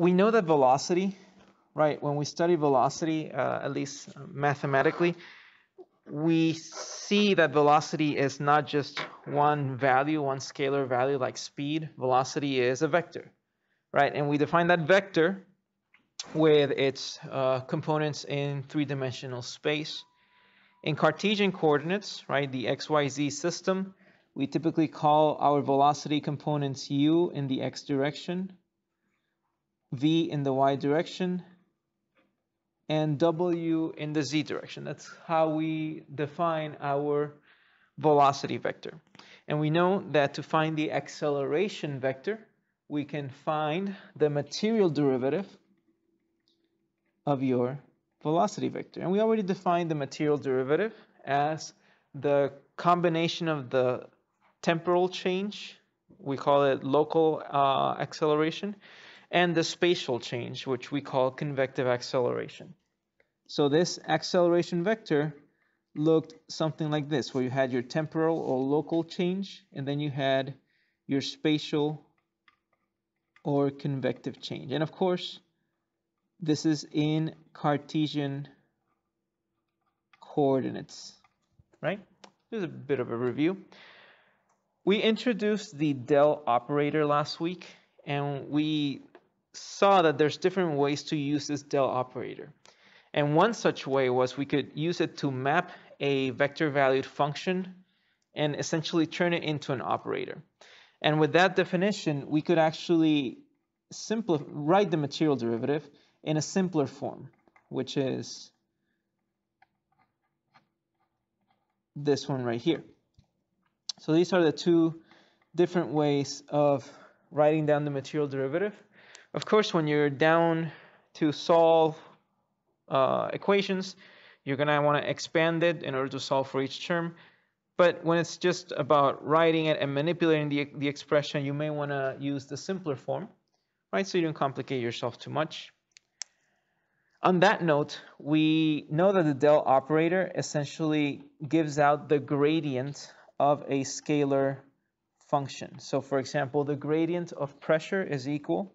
we know that velocity, right? When we study velocity, uh, at least mathematically, we see that velocity is not just one value, one scalar value like speed. Velocity is a vector, right? And we define that vector with its uh, components in three-dimensional space. In Cartesian coordinates, right, the xyz system, we typically call our velocity components u in the x direction, v in the y direction, and w in the z direction. That's how we define our velocity vector. And we know that to find the acceleration vector, we can find the material derivative of your velocity vector. And we already defined the material derivative as the combination of the temporal change, we call it local uh, acceleration, and the spatial change, which we call convective acceleration. So this acceleration vector looked something like this, where you had your temporal or local change, and then you had your spatial or convective change. And of course, this is in Cartesian coordinates, right? Here's a bit of a review. We introduced the del operator last week, and we saw that there's different ways to use this del operator. And one such way was we could use it to map a vector valued function and essentially turn it into an operator. And with that definition, we could actually simplify, write the material derivative in a simpler form, which is this one right here. So these are the two different ways of writing down the material derivative. Of course, when you're down to solve uh, equations, you're going to want to expand it in order to solve for each term. But when it's just about writing it and manipulating the, the expression, you may want to use the simpler form, right? So you don't complicate yourself too much. On that note, we know that the del operator essentially gives out the gradient of a scalar function. So for example, the gradient of pressure is equal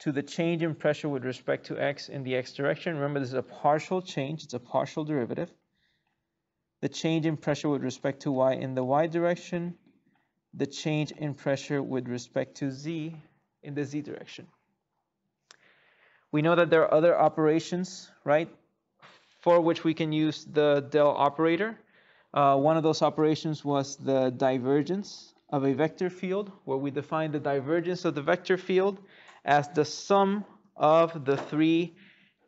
to the change in pressure with respect to x in the x direction. Remember, this is a partial change. It's a partial derivative. The change in pressure with respect to y in the y direction. The change in pressure with respect to z in the z direction. We know that there are other operations, right, for which we can use the del operator. Uh, one of those operations was the divergence of a vector field, where we define the divergence of the vector field as the sum of the three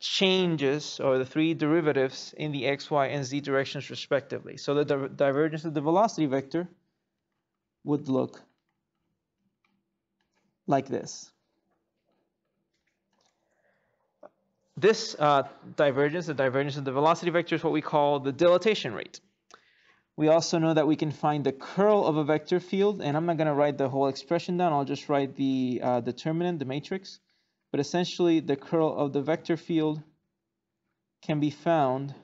changes or the three derivatives in the x, y, and z directions respectively. So the di divergence of the velocity vector would look like this. This uh, divergence, the divergence of the velocity vector, is what we call the dilatation rate. We also know that we can find the curl of a vector field, and I'm not going to write the whole expression down. I'll just write the uh, determinant, the matrix. But essentially, the curl of the vector field can be found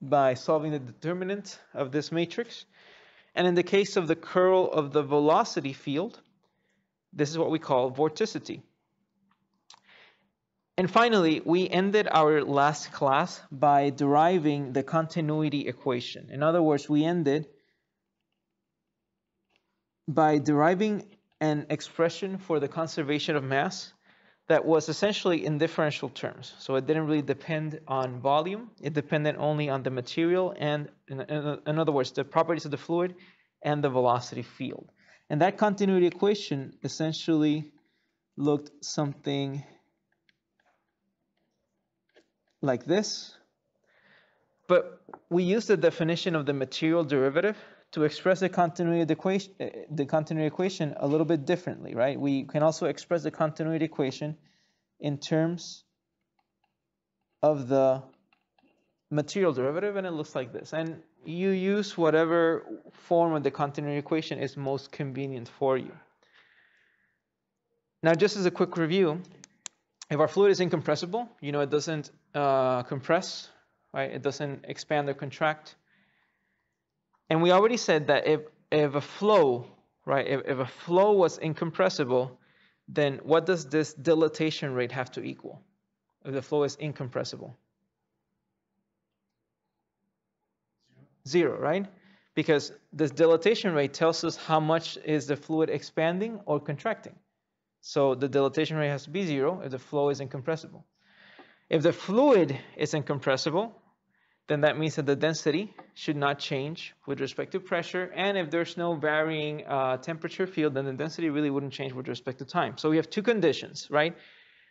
by solving the determinant of this matrix. And in the case of the curl of the velocity field, this is what we call vorticity. And finally, we ended our last class by deriving the continuity equation. In other words, we ended by deriving an expression for the conservation of mass that was essentially in differential terms. So it didn't really depend on volume. It depended only on the material and, in, in, other words, the properties of the fluid and the velocity field. And that continuity equation essentially looked something like this. But we use the definition of the material derivative to express the continuity equation, uh, the continuity equation a little bit differently, right? We can also express the continuity equation in terms of the material derivative, and it looks like this. And you use whatever form of the continuity equation is most convenient for you. Now, just as a quick review, if our fluid is incompressible, you know, it doesn't uh, compress, right? It doesn't expand or contract. And we already said that if, if a flow right? If, if a flow was incompressible, then what does this dilatation rate have to equal if the flow is incompressible? Zero, right? Because this dilatation rate tells us how much is the fluid expanding or contracting. So the dilatation rate has to be zero if the flow is incompressible. If the fluid is incompressible, then that means that the density should not change with respect to pressure. And if there's no varying uh, temperature field, then the density really wouldn't change with respect to time. So we have two conditions, right?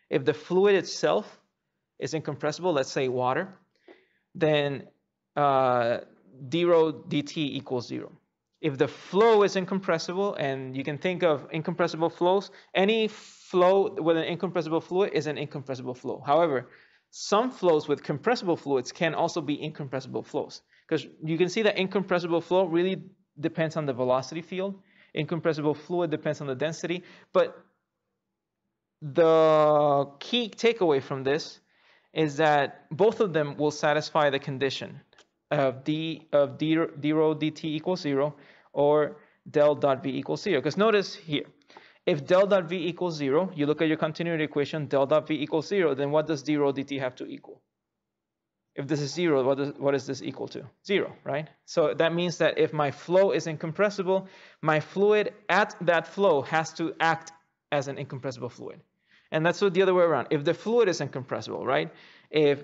If the fluid itself is incompressible, let's say water, then uh, d rho dt equals zero. If the flow is incompressible, and you can think of incompressible flows, any flow with an incompressible fluid is an incompressible flow. However, some flows with compressible fluids can also be incompressible flows because you can see that incompressible flow really depends on the velocity field. Incompressible fluid depends on the density, but the key takeaway from this is that both of them will satisfy the condition of d of d, d rho dt equals zero or del dot v equals zero. Because notice here, if del dot v equals 0, you look at your continuity equation, del dot v equals 0, then what does d rho dt have to equal? If this is 0, what, does, what is this equal to? 0, right? So that means that if my flow is incompressible, my fluid at that flow has to act as an incompressible fluid. And that's the other way around. If the fluid is incompressible, right? If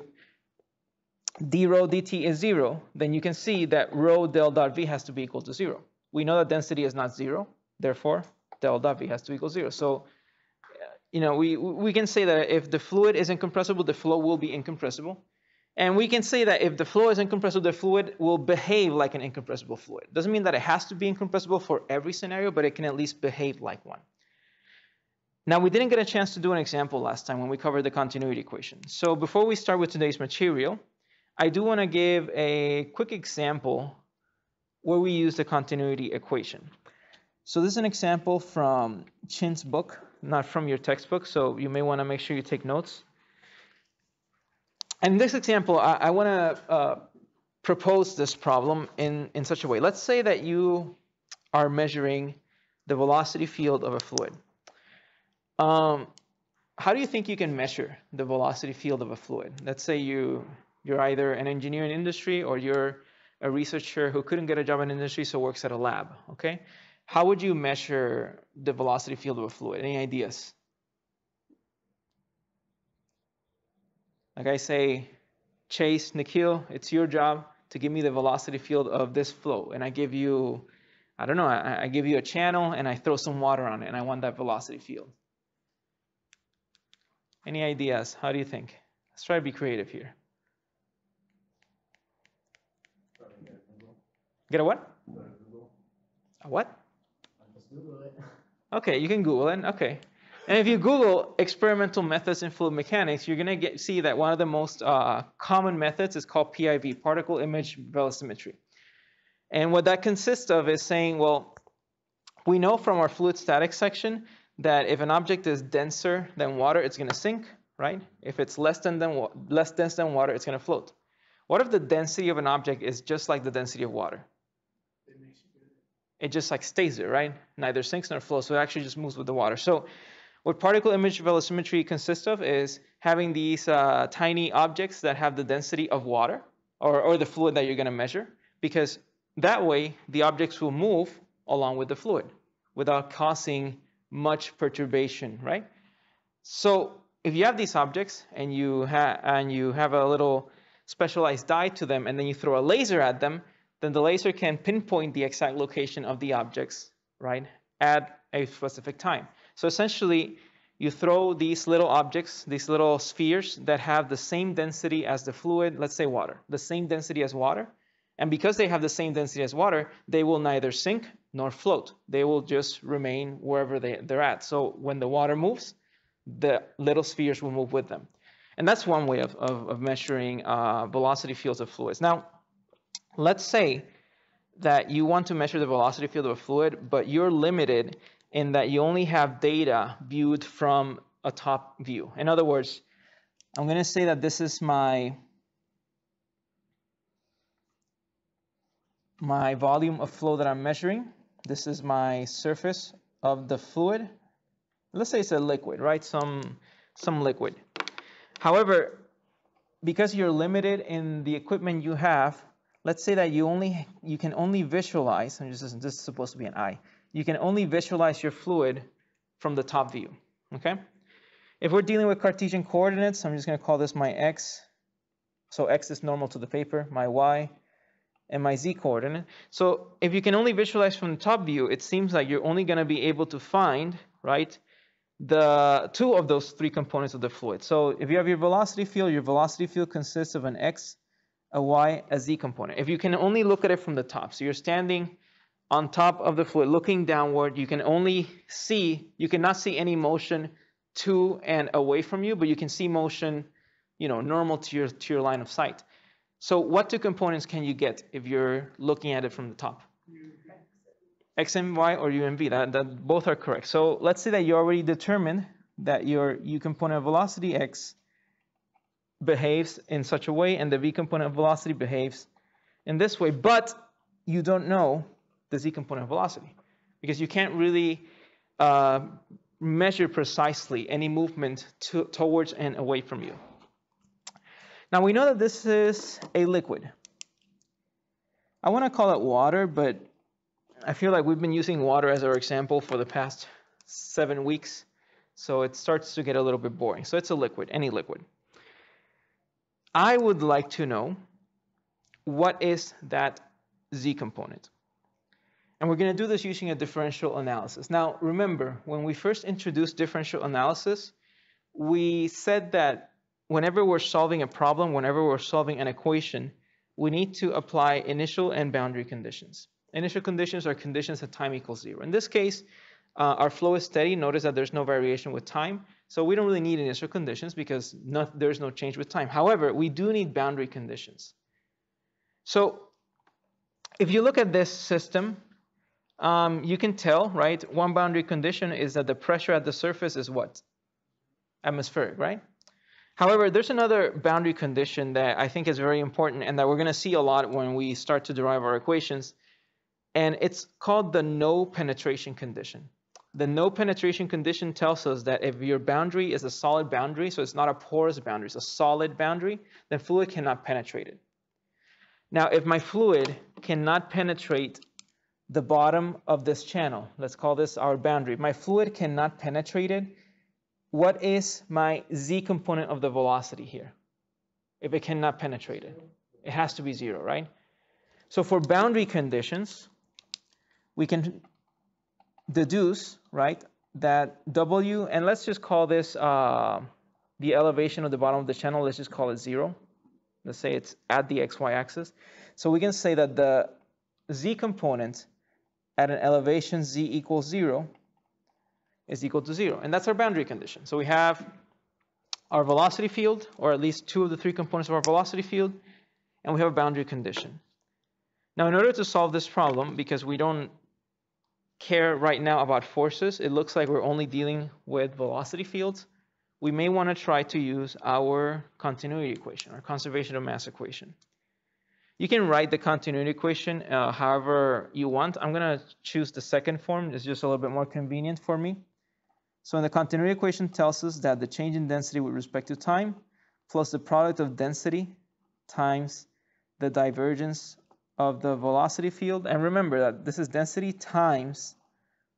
d rho dt is 0, then you can see that rho del dot v has to be equal to 0. We know that density is not 0, therefore del v has to equal zero. So, you know, we, we can say that if the fluid is incompressible, the flow will be incompressible. And we can say that if the flow is incompressible, the fluid will behave like an incompressible fluid. Doesn't mean that it has to be incompressible for every scenario, but it can at least behave like one. Now, we didn't get a chance to do an example last time when we covered the continuity equation. So before we start with today's material, I do want to give a quick example where we use the continuity equation. So this is an example from Chin's book, not from your textbook, so you may want to make sure you take notes. And in this example, I, I want to uh, propose this problem in, in such a way. Let's say that you are measuring the velocity field of a fluid. Um, how do you think you can measure the velocity field of a fluid? Let's say you, you're either an engineer in industry or you're a researcher who couldn't get a job in industry, so works at a lab, okay? How would you measure the velocity field of a fluid? Any ideas? Like I say, Chase, Nikhil, it's your job to give me the velocity field of this flow. And I give you, I don't know, I, I give you a channel and I throw some water on it and I want that velocity field. Any ideas? How do you think? Let's try to be creative here. Get a what? A what? Okay, you can Google it. Okay. And if you Google experimental methods in fluid mechanics, you're going to get see that one of the most uh, common methods is called PIV, particle image velocimetry. And what that consists of is saying, well, we know from our fluid statics section that if an object is denser than water, it's going to sink, right? If it's less, than, than less dense than water, it's going to float. What if the density of an object is just like the density of water? It just like stays there, right? Neither sinks nor flows, so it actually just moves with the water. So what particle image velocimetry consists of is having these uh, tiny objects that have the density of water or, or the fluid that you're going to measure because that way the objects will move along with the fluid without causing much perturbation, right? So if you have these objects and you, ha and you have a little specialized dye to them and then you throw a laser at them, then the laser can pinpoint the exact location of the objects, right, at a specific time. So essentially, you throw these little objects, these little spheres that have the same density as the fluid, let's say water, the same density as water. And because they have the same density as water, they will neither sink nor float. They will just remain wherever they, they're at. So when the water moves, the little spheres will move with them. And that's one way of, of, of measuring uh, velocity fields of fluids. Now, let's say that you want to measure the velocity field of a fluid, but you're limited in that you only have data viewed from a top view. In other words, I'm going to say that this is my my volume of flow that I'm measuring, This is my surface of the fluid. Let's say it's a liquid, right? Some, some liquid. However, because you're limited in the equipment you have, let's say that you only you can only visualize, and this is, this is supposed to be an eye, you can only visualize your fluid from the top view, okay? If we're dealing with Cartesian coordinates, I'm just gonna call this my x. So x is normal to the paper, my y, and my z coordinate. So if you can only visualize from the top view, it seems like you're only gonna be able to find, right, the two of those three components of the fluid. So if you have your velocity field, your velocity field consists of an x, a y, a z component. If you can only look at it from the top, so you're standing on top of the fluid looking downward, you can only see, you cannot see any motion to and away from you, but you can see motion, you know, normal to your, to your line of sight. So what two components can you get if you're looking at it from the top? X and Y or U and V, that, that both are correct. So let's say that you already determined that your U component of velocity X behaves in such a way and the V component of velocity behaves in this way, but you don't know the Z component of velocity because you can't really uh, measure precisely any movement to, towards and away from you. Now we know that this is a liquid. I want to call it water, but I feel like we've been using water as our example for the past seven weeks, so it starts to get a little bit boring. So it's a liquid, any liquid. I would like to know what is that z component. And we're going to do this using a differential analysis. Now, remember, when we first introduced differential analysis, we said that whenever we're solving a problem, whenever we're solving an equation, we need to apply initial and boundary conditions. Initial conditions are conditions at time equals zero. In this case, uh, our flow is steady. Notice that there's no variation with time. So we don't really need initial conditions because there's no change with time. However, we do need boundary conditions. So if you look at this system, um, you can tell, right? One boundary condition is that the pressure at the surface is what? Atmospheric, right? However, there's another boundary condition that I think is very important and that we're going to see a lot when we start to derive our equations. And it's called the no penetration condition. The no penetration condition tells us that if your boundary is a solid boundary, so it's not a porous boundary, it's a solid boundary, then fluid cannot penetrate it. Now, if my fluid cannot penetrate the bottom of this channel. Let's call this our boundary. My fluid cannot penetrate it. What is my z component of the velocity here? If it cannot penetrate it, it has to be zero, right? So for boundary conditions, we can deduce, right, that W, and let's just call this uh, the elevation of the bottom of the channel, let's just call it zero. Let's say it's at the xy axis. So we can say that the z component at an elevation z equals 0 is equal to 0. And that's our boundary condition. So we have our velocity field, or at least two of the three components of our velocity field, and we have a boundary condition. Now, in order to solve this problem, because we don't care right now about forces, it looks like we're only dealing with velocity fields, we may want to try to use our continuity equation, our conservation of mass equation. You can write the continuity equation uh, however you want. I'm going to choose the second form. It's just a little bit more convenient for me. So in the continuity equation tells us that the change in density with respect to time plus the product of density times the divergence of the velocity field. And remember that this is density times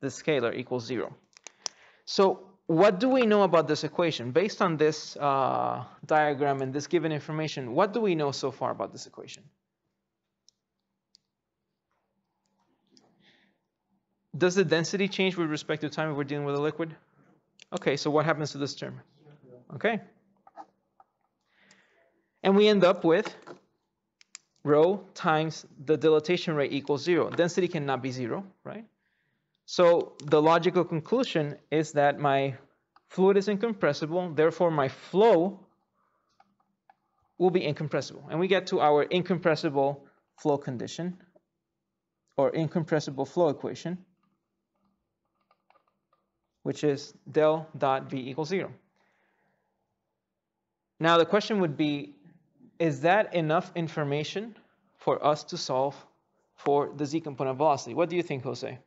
the scalar equals zero. So what do we know about this equation? Based on this uh, diagram and this given information, what do we know so far about this equation? Does the density change with respect to time if we're dealing with a liquid? Okay, so what happens to this term? Okay. And we end up with rho times the dilatation rate equals zero. Density cannot be zero, right? So the logical conclusion is that my fluid is incompressible, therefore my flow will be incompressible. And we get to our incompressible flow condition or incompressible flow equation which is del dot v equals 0. Now the question would be, is that enough information for us to solve for the z component velocity? What do you think, Jose?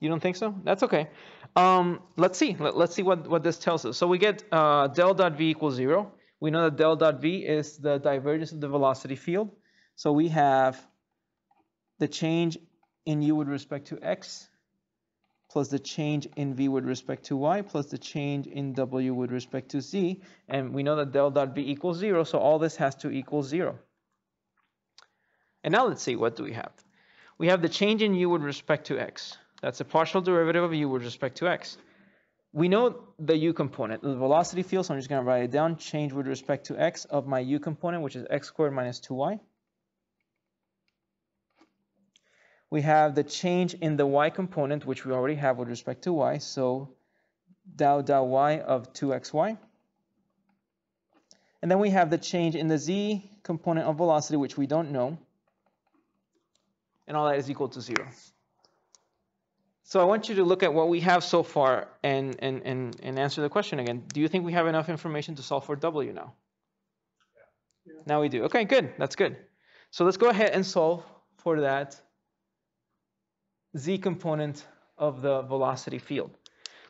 You don't think so? That's okay. Um, let's see. Let, us see what, what this tells us. So we get uh, del dot v equals 0. We know that del dot v is the divergence of the velocity field. So we have the change in u with respect to x plus the change in v with respect to y plus the change in w with respect to z. And we know that del dot v equals 0, so all this has to equal 0. And now let's see, what do we have? We have the change in u with respect to x. That's a partial derivative of u with respect to x. We know the u component, the velocity field, so I'm just going to write it down. Change with respect to x of my u component, which is x squared minus 2y. We have the change in the y component, which we already have with respect to y. So dou dou y of 2xy. And then we have the change in the z component of velocity, which we don't know. And all that is equal to 0. So I want you to look at what we have so far and, and, and, and answer the question again. Do you think we have enough information to solve for W now? Yeah. Now we do. Okay, good. That's good. So let's go ahead and solve for that z component of the velocity field.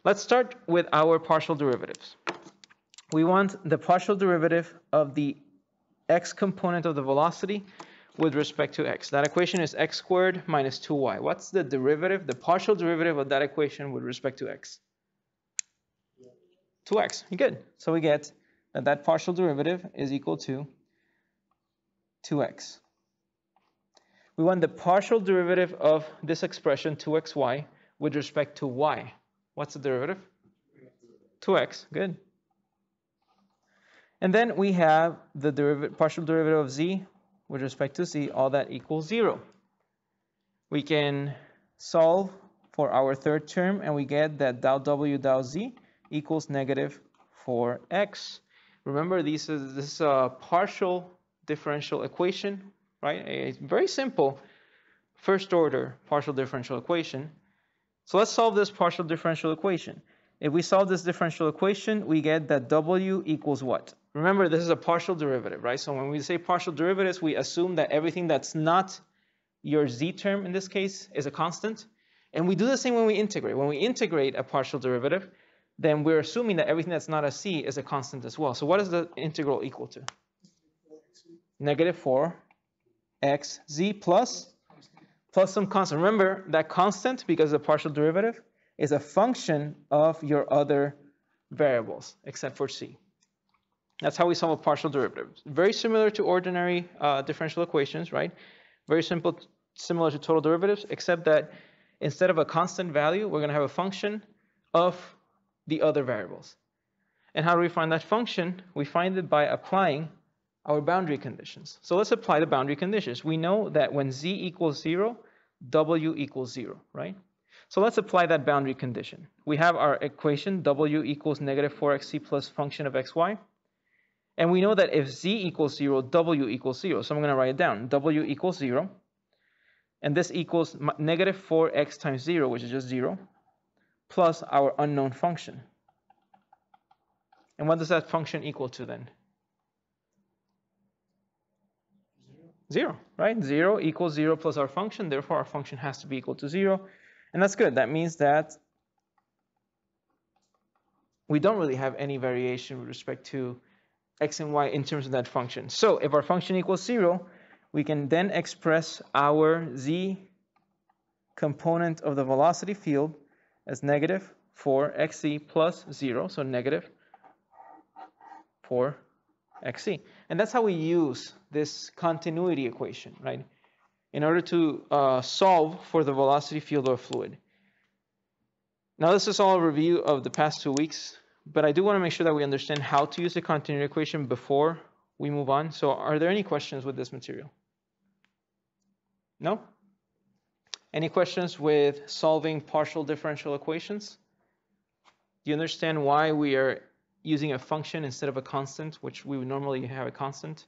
Let's start with our partial derivatives. We want the partial derivative of the x component of the velocity with respect to x. That equation is x squared minus 2y. What's the derivative, the partial derivative of that equation with respect to x? 2x. Good. So we get that that partial derivative is equal to 2x. We want the partial derivative of this expression 2xy with respect to y. What's the derivative? 2x. Good. And then we have the partial derivative of z with respect to z, all that equals 0. We can solve for our third term, and we get that dou w dou z equals negative 4x. Remember, this is, this is a partial differential equation, right? A very simple first order partial differential equation. So let's solve this partial differential equation. If we solve this differential equation, we get that w equals what? Remember, this is a partial derivative, right? So when we say partial derivatives, we assume that everything that's not your z term in this case is a constant. And we do the same when we integrate. When we integrate a partial derivative, then we're assuming that everything that's not a c is a constant as well. So what is the integral equal to? Negative 4 xz plus plus some constant. Remember that constant, because the partial derivative, is a function of your other variables, except for c. That's how we solve a partial derivative. Very similar to ordinary uh, differential equations, right? Very simple, similar to total derivatives, except that instead of a constant value, we're going to have a function of the other variables. And how do we find that function? We find it by applying our boundary conditions. So let's apply the boundary conditions. We know that when z equals 0, w equals 0, right? So let's apply that boundary condition. We have our equation, w equals negative 4xc plus function of xy. And we know that if z equals 0, w equals 0. So I'm going to write it down. w equals 0. And this equals negative 4x times 0, which is just 0, plus our unknown function. And what does that function equal to then? 0, right? 0 equals 0 plus our function. Therefore, our function has to be equal to 0. And that's good. That means that we don't really have any variation with respect to x and y in terms of that function. So if our function equals 0, we can then express our z component of the velocity field as negative 4xc plus 0, so negative 4xc. And that's how we use this continuity equation, right? In order to uh, solve for the velocity field or fluid. Now this is all a review of the past two weeks but I do want to make sure that we understand how to use the continuity equation before we move on. So are there any questions with this material? No? Any questions with solving partial differential equations? Do you understand why we are using a function instead of a constant, which we would normally have a constant?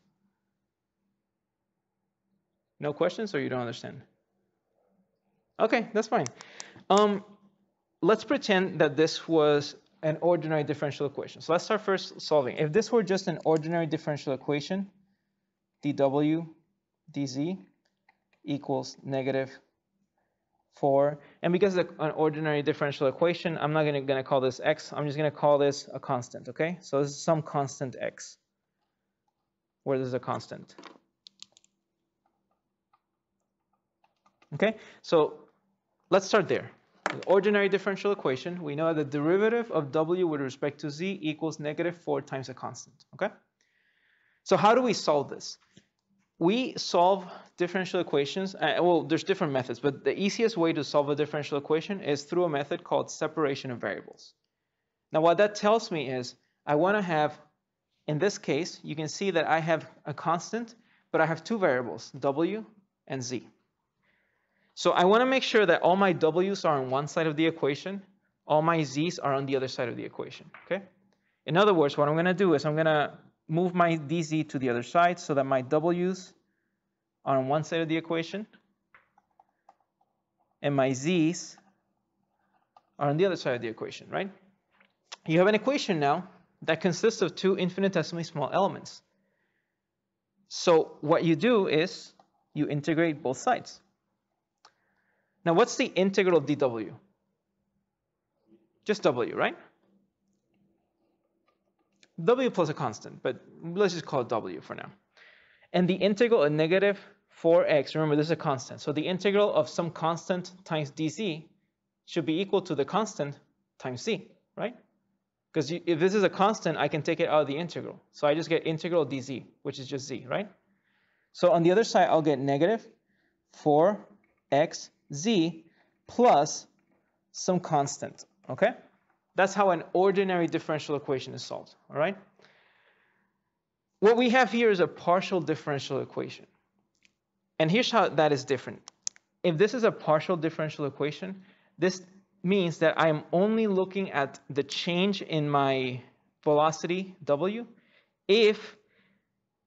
No questions or you don't understand? Okay, that's fine. Um, let's pretend that this was an ordinary differential equation. So let's start first solving. If this were just an ordinary differential equation, dw dz equals 4. and because it's an ordinary differential equation, I'm not gonna, gonna call this x, I'm just gonna call this a constant, okay? So this is some constant x, where this is a constant. Okay, so let's start there. The ordinary differential equation, we know the derivative of w with respect to z equals negative 4 times a constant, okay? So how do we solve this? We solve differential equations, uh, well, there's different methods, but the easiest way to solve a differential equation is through a method called separation of variables. Now what that tells me is I want to have, in this case, you can see that I have a constant, but I have two variables, w and z. So I want to make sure that all my w's are on one side of the equation, all my z's are on the other side of the equation, okay? In other words, what I'm going to do is I'm going to move my dz to the other side so that my w's are on one side of the equation and my z's are on the other side of the equation, right? You have an equation now that consists of two infinitesimally small elements. So what you do is you integrate both sides. Now, what's the integral of dw? Just w, right? w plus a constant, but let's just call it w for now. And the integral of negative 4x, remember this is a constant, so the integral of some constant times dz should be equal to the constant times z, right? Because if this is a constant, I can take it out of the integral. So I just get integral dz, which is just z, right? So on the other side, I'll get negative 4x z plus some constant, okay? That's how an ordinary differential equation is solved, all right? What we have here is a partial differential equation. And here's how that is different. If this is a partial differential equation, this means that I am only looking at the change in my velocity w if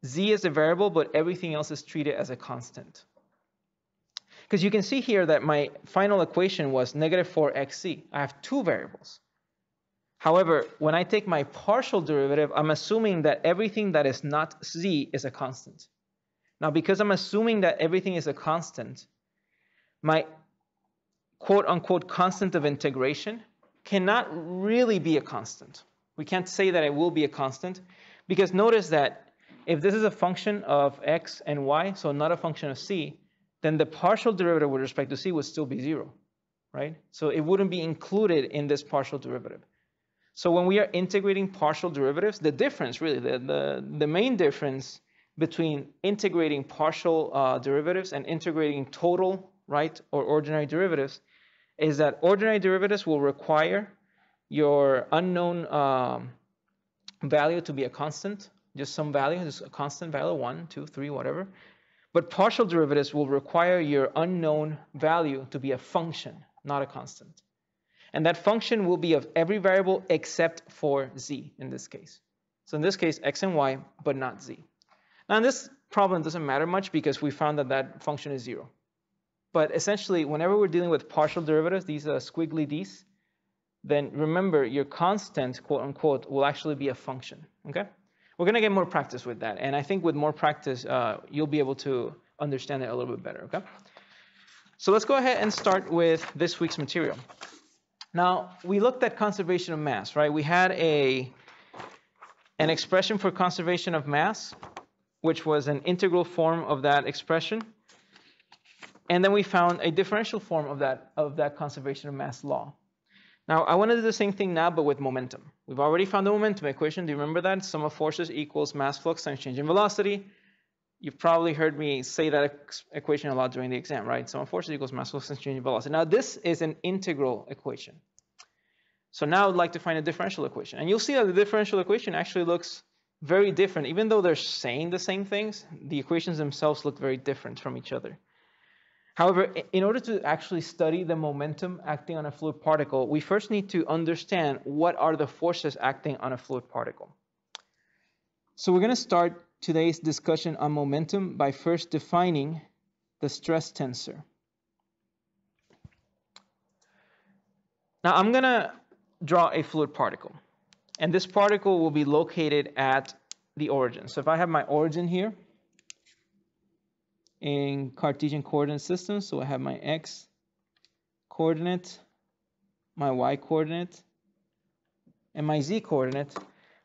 z is a variable but everything else is treated as a constant. Because you can see here that my final equation was negative 4xc. I have two variables. However, when I take my partial derivative, I'm assuming that everything that is not z is a constant. Now, because I'm assuming that everything is a constant, my quote-unquote constant of integration cannot really be a constant. We can't say that it will be a constant because notice that if this is a function of x and y, so not a function of c, then the partial derivative with respect to c would still be zero, right? So it wouldn't be included in this partial derivative. So when we are integrating partial derivatives, the difference really, the, the, the main difference between integrating partial uh, derivatives and integrating total, right, or ordinary derivatives is that ordinary derivatives will require your unknown um, value to be a constant, just some value, just a constant value, one, two, three, whatever. But partial derivatives will require your unknown value to be a function, not a constant. And that function will be of every variable except for z in this case. So in this case, x and y, but not z. Now in this problem doesn't matter much because we found that that function is zero. But essentially, whenever we're dealing with partial derivatives, these are squiggly d's, then remember your constant, quote unquote, will actually be a function, okay? We're going to get more practice with that. And I think with more practice, uh, you'll be able to understand it a little bit better, okay? So let's go ahead and start with this week's material. Now, we looked at conservation of mass, right? We had a an expression for conservation of mass, which was an integral form of that expression. And then we found a differential form of that, of that conservation of mass law. Now, I want to do the same thing now, but with momentum. We've already found the momentum equation. Do you remember that? Sum of forces equals mass flux times change in velocity. You've probably heard me say that equation a lot during the exam, right? Sum of forces equals mass flux times change in velocity. Now, this is an integral equation. So now I'd like to find a differential equation. And you'll see that the differential equation actually looks very different. Even though they're saying the same things, the equations themselves look very different from each other. However, in order to actually study the momentum acting on a fluid particle, we first need to understand what are the forces acting on a fluid particle. So we're going to start today's discussion on momentum by first defining the stress tensor. Now I'm going to draw a fluid particle. And this particle will be located at the origin. So if I have my origin here, in Cartesian coordinate system. So I have my x, coordinate, my y coordinate, and my z coordinate,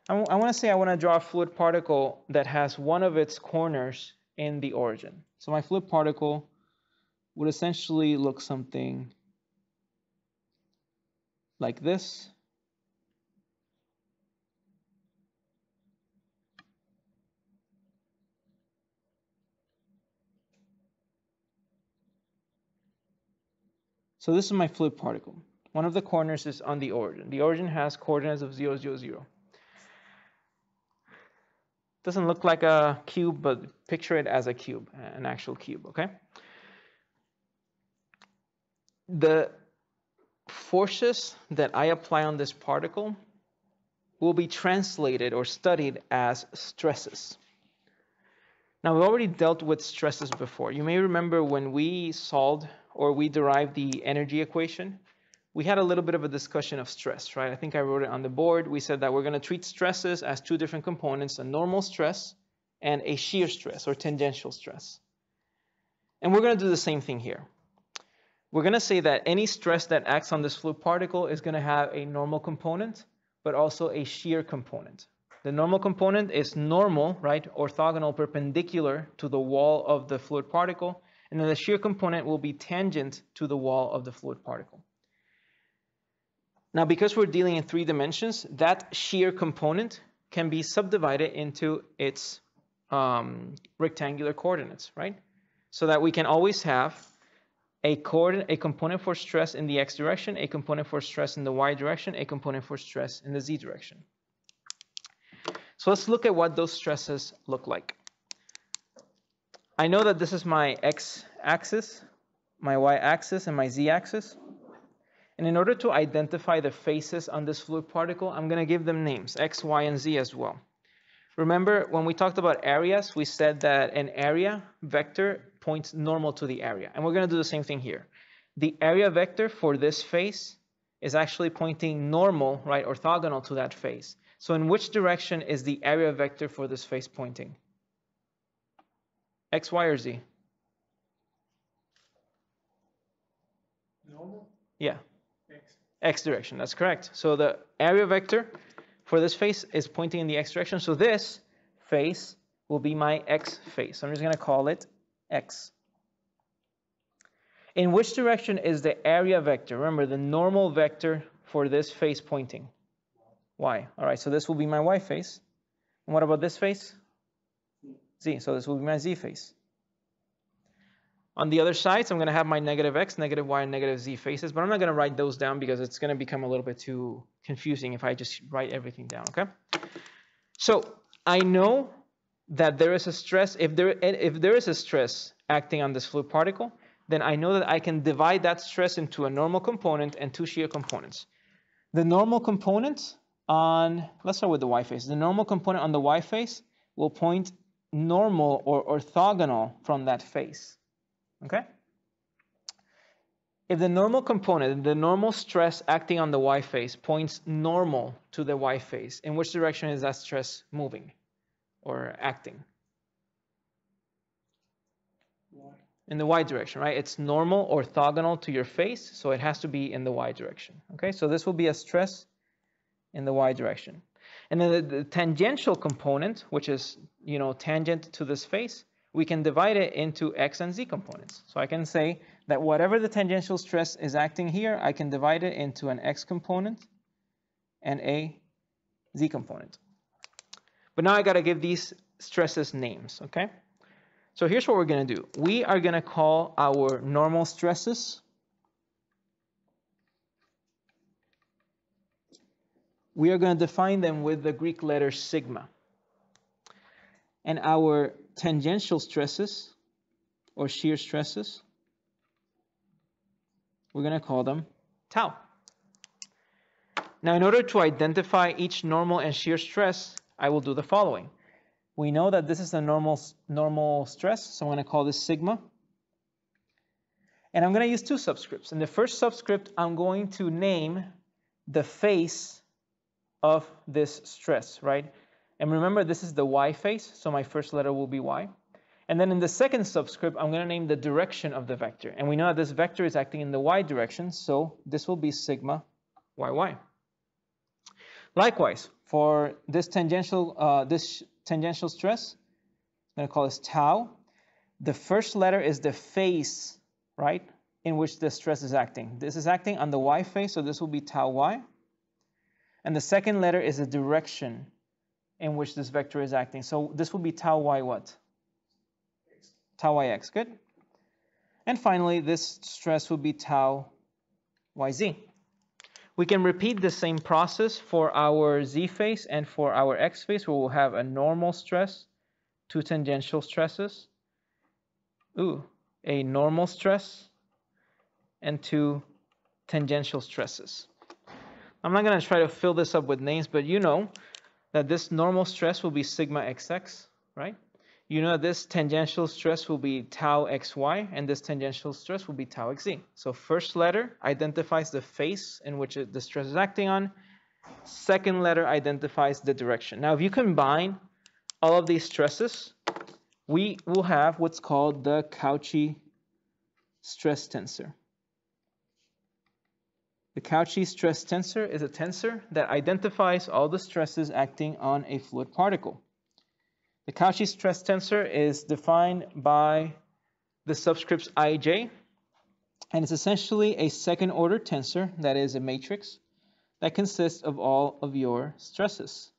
I, I want to say I want to draw a fluid particle that has one of its corners in the origin. So my fluid particle would essentially look something like this. So this is my fluid particle. One of the corners is on the origin. The origin has coordinates of 0, 0, 0. Doesn't look like a cube, but picture it as a cube, an actual cube, okay? The forces that I apply on this particle will be translated or studied as stresses. Now, we already dealt with stresses before. You may remember when we solved or we derive the energy equation, we had a little bit of a discussion of stress, right? I think I wrote it on the board. We said that we're going to treat stresses as two different components, a normal stress and a shear stress or tangential stress. And we're going to do the same thing here. We're going to say that any stress that acts on this fluid particle is going to have a normal component, but also a shear component. The normal component is normal, right, orthogonal perpendicular to the wall of the fluid particle, and then the shear component will be tangent to the wall of the fluid particle. Now, because we're dealing in three dimensions, that shear component can be subdivided into its um, rectangular coordinates, right? So that we can always have a, a component for stress in the x direction, a component for stress in the y direction, a component for stress in the z direction. So let's look at what those stresses look like. I know that this is my x-axis, my y-axis, and my z-axis. And in order to identify the faces on this fluid particle, I'm going to give them names, x, y, and z as well. Remember, when we talked about areas, we said that an area vector points normal to the area. And we're going to do the same thing here. The area vector for this face is actually pointing normal, right, orthogonal to that face. So in which direction is the area vector for this face pointing? X, Y, or Z? Normal? Yeah. X. X direction, that's correct. So the area vector for this face is pointing in the X direction. So this face will be my X face. I'm just going to call it X. In which direction is the area vector? Remember, the normal vector for this face pointing? Y. All right, so this will be my Y face. And what about this face? Z. So this will be my z face. On the other sides, I'm going to have my negative x, negative y, and negative z faces, but I'm not going to write those down because it's going to become a little bit too confusing if I just write everything down, okay? So I know that there is a stress, if there, if there is a stress acting on this fluid particle, then I know that I can divide that stress into a normal component and two shear components. The normal component on, let's start with the y face. The normal component on the y face will point normal or orthogonal from that face. Okay? If the normal component, the normal stress acting on the y face points normal to the y face, in which direction is that stress moving or acting? In the y direction, right? It's normal orthogonal to your face, so it has to be in the y direction. Okay, so this will be a stress in the y direction. And then the, the, tangential component, which is you know tangent to this face, we can divide it into x and z components. So I can say that whatever the tangential stress is acting here, I can divide it into an x component and a z component. But now I got to give these stresses names, okay? So here's what we're going to do. We are going to call our normal stresses we are going to define them with the Greek letter sigma. And our tangential stresses, or shear stresses, we're going to call them tau. Now, in order to identify each normal and shear stress, I will do the following. We know that this is a normal, normal stress, so I'm going to call this sigma. And I'm going to use two subscripts. In the first subscript, I'm going to name the face of this stress, right? And remember, this is the y face, so my first letter will be y. And then in the second subscript, I'm going to name the direction of the vector. And we know that this vector is acting in the y direction, so this will be sigma yy. Likewise, for this tangential, uh, this tangential stress, I'm going to call this tau. The first letter is the phase, right, in which the stress is acting. This is acting on the y phase, so this will be tau y. And the second letter is the direction in which this vector is acting. So this will be tau y what? Tau yx, good. And finally, this stress will be tau yz. We can repeat the same process for our z phase and for our x phase, where we'll have a normal stress, two tangential stresses, ooh, a normal stress, and two tangential stresses. I'm not going to try to fill this up with names, but you know that this normal stress will be sigma xx, right? You know this tangential stress will be tau xy, and this tangential stress will be tau xz. So first letter identifies the face in which the stress is acting on. Second letter identifies the direction. Now, if you combine all of these stresses, we will have what's called the Cauchy stress tensor. The Cauchy stress tensor is a tensor that identifies all the stresses acting on a fluid particle. The Cauchy stress tensor is defined by the subscripts ij, and it's essentially a second order tensor that is a matrix that consists of all of your stresses.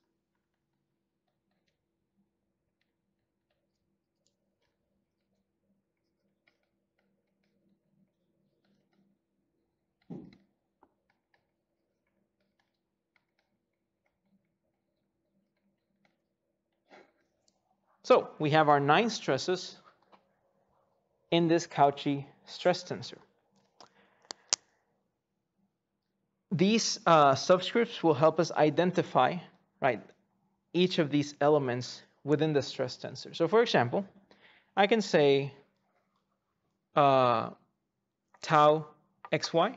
So we have our nine stresses in this Cauchy stress tensor. These uh, subscripts will help us identify right, each of these elements within the stress tensor. So for example, I can say uh, tau xy.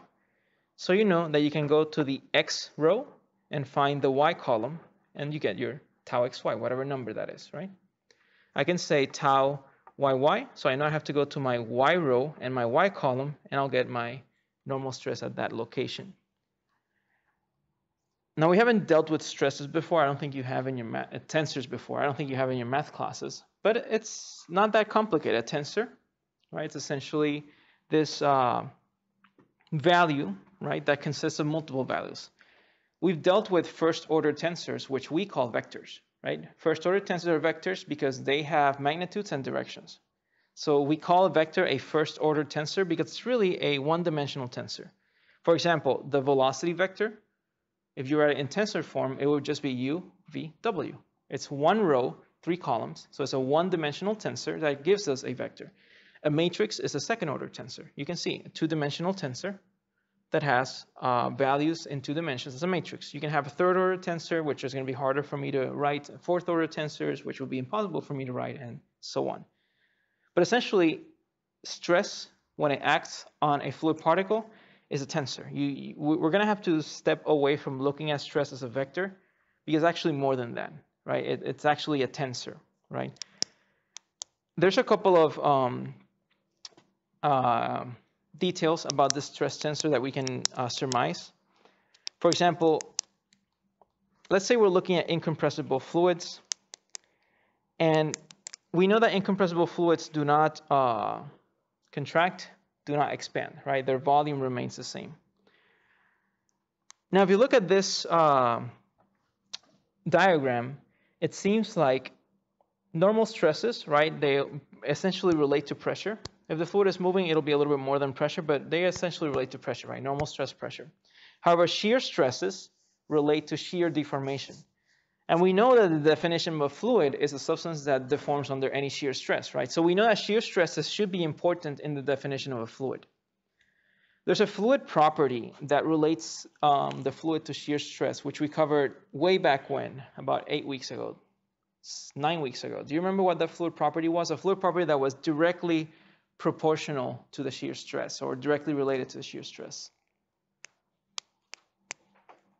So you know that you can go to the x row and find the y column, and you get your tau xy, whatever number that is, right? I can say tau yy, so I know I have to go to my y row and my y column, and I'll get my normal stress at that location. Now we haven't dealt with stresses before. I don't think you have in your math, uh, tensors before. I don't think you have in your math classes, but it's not that complicated. A tensor, right? It's essentially this uh, value, right, that consists of multiple values. We've dealt with first order tensors, which we call vectors, right? First order tensors are vectors because they have magnitudes and directions. So we call a vector a first order tensor because it's really a one-dimensional tensor. For example, the velocity vector, if you write it in tensor form, it would just be u, v, w. It's one row, three columns, so it's a one-dimensional tensor that gives us a vector. A matrix is a second order tensor. You can see a two-dimensional tensor that has uh, values in two dimensions as a matrix. You can have a third order tensor, which is going to be harder for me to write, fourth order tensors, which will be impossible for me to write, and so on. But essentially, stress, when it acts on a fluid particle, is a tensor. You, you, we're going to have to step away from looking at stress as a vector, because actually more than that, right? It, it's actually a tensor, right? There's a couple of um, uh, details about the stress tensor that we can uh, surmise. For example, let's say we're looking at incompressible fluids, and we know that incompressible fluids do not uh, contract, do not expand, right? Their volume remains the same. Now, if you look at this uh, diagram, it seems like normal stresses, right, they essentially relate to pressure. If the fluid is moving, it'll be a little bit more than pressure, but they essentially relate to pressure, right? Normal stress pressure. However, shear stresses relate to shear deformation. And we know that the definition of a fluid is a substance that deforms under any shear stress, right? So we know that shear stresses should be important in the definition of a fluid. There's a fluid property that relates um, the fluid to shear stress, which we covered way back when, about eight weeks ago, nine weeks ago. Do you remember what that fluid property was? A fluid property that was directly proportional to the shear stress or directly related to the shear stress.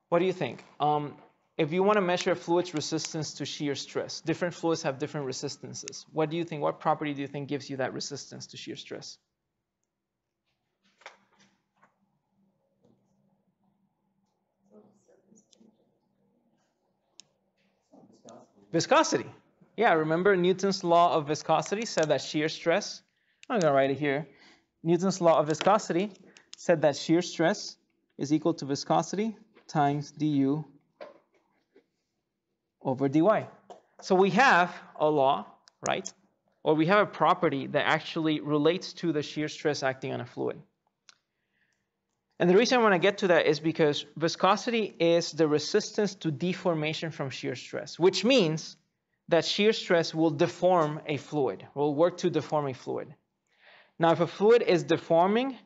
What do you think? Um, if you want to measure a fluid's resistance to shear stress, different fluids have different resistances. What do you think, what property do you think gives you that resistance to shear stress? Viscosity. Yeah, remember Newton's law of viscosity said that shear stress, I'm going to write it here. Newton's law of viscosity said that shear stress is equal to viscosity times du over dy. So we have a law, right? Or we have a property that actually relates to the shear stress acting on a fluid. And the reason I want to get to that is because viscosity is the resistance to deformation from shear stress, which means that shear stress will deform a fluid, will work to deform a fluid. Now, if a fluid is deforming,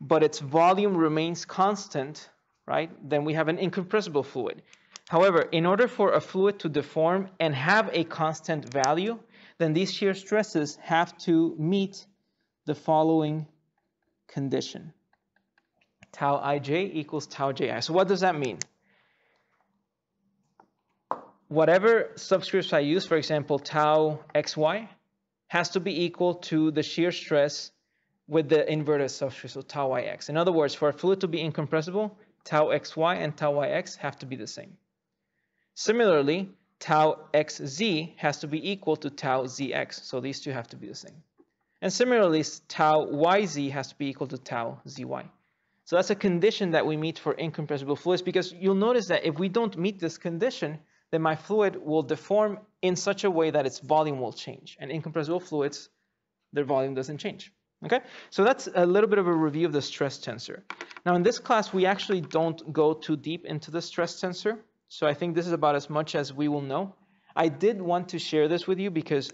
but its volume remains constant, right, then we have an incompressible fluid. However, in order for a fluid to deform and have a constant value, then these shear stresses have to meet the following condition tau ij equals tau ji. So what does that mean? Whatever subscripts I use, for example, tau xy, has to be equal to the shear stress with the inverted subscript, so tau yx. In other words, for a fluid to be incompressible, tau xy and tau yx have to be the same. Similarly, tau xz has to be equal to tau zx, so these two have to be the same. And similarly, tau yz has to be equal to tau zy. So that's a condition that we meet for incompressible fluids because you'll notice that if we don't meet this condition, then my fluid will deform in such a way that its volume will change. And incompressible fluids, their volume doesn't change. Okay, so that's a little bit of a review of the stress tensor. Now in this class, we actually don't go too deep into the stress tensor. So I think this is about as much as we will know. I did want to share this with you because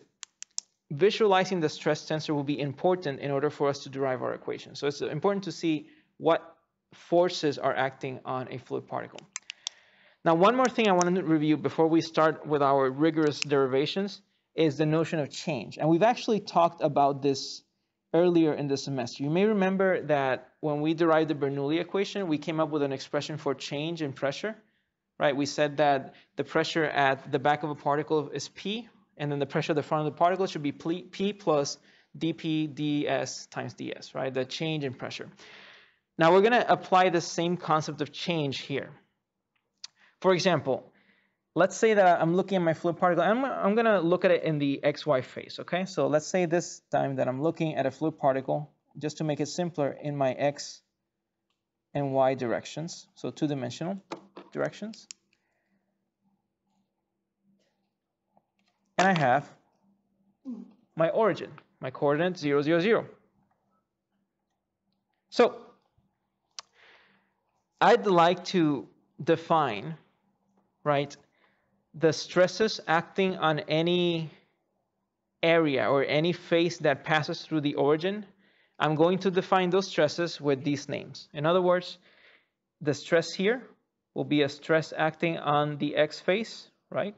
visualizing the stress tensor will be important in order for us to derive our equation. So it's important to see what forces are acting on a fluid particle. Now, one more thing I wanted to review before we start with our rigorous derivations is the notion of change. And we've actually talked about this earlier in the semester. You may remember that when we derived the Bernoulli equation, we came up with an expression for change in pressure, right? We said that the pressure at the back of a particle is P, and then the pressure at the front of the particle should be P plus dP ds times ds, right? The change in pressure. Now we're going to apply the same concept of change here. For example, let's say that I'm looking at my fluid particle. I'm, I'm going to look at it in the xy phase, okay? So let's say this time that I'm looking at a fluid particle, just to make it simpler, in my x and y directions, so two-dimensional directions. And I have my origin, my coordinate 0, 0, 0. So I'd like to define, right, the stresses acting on any area or any face that passes through the origin. I'm going to define those stresses with these names. In other words, the stress here will be a stress acting on the x face, right?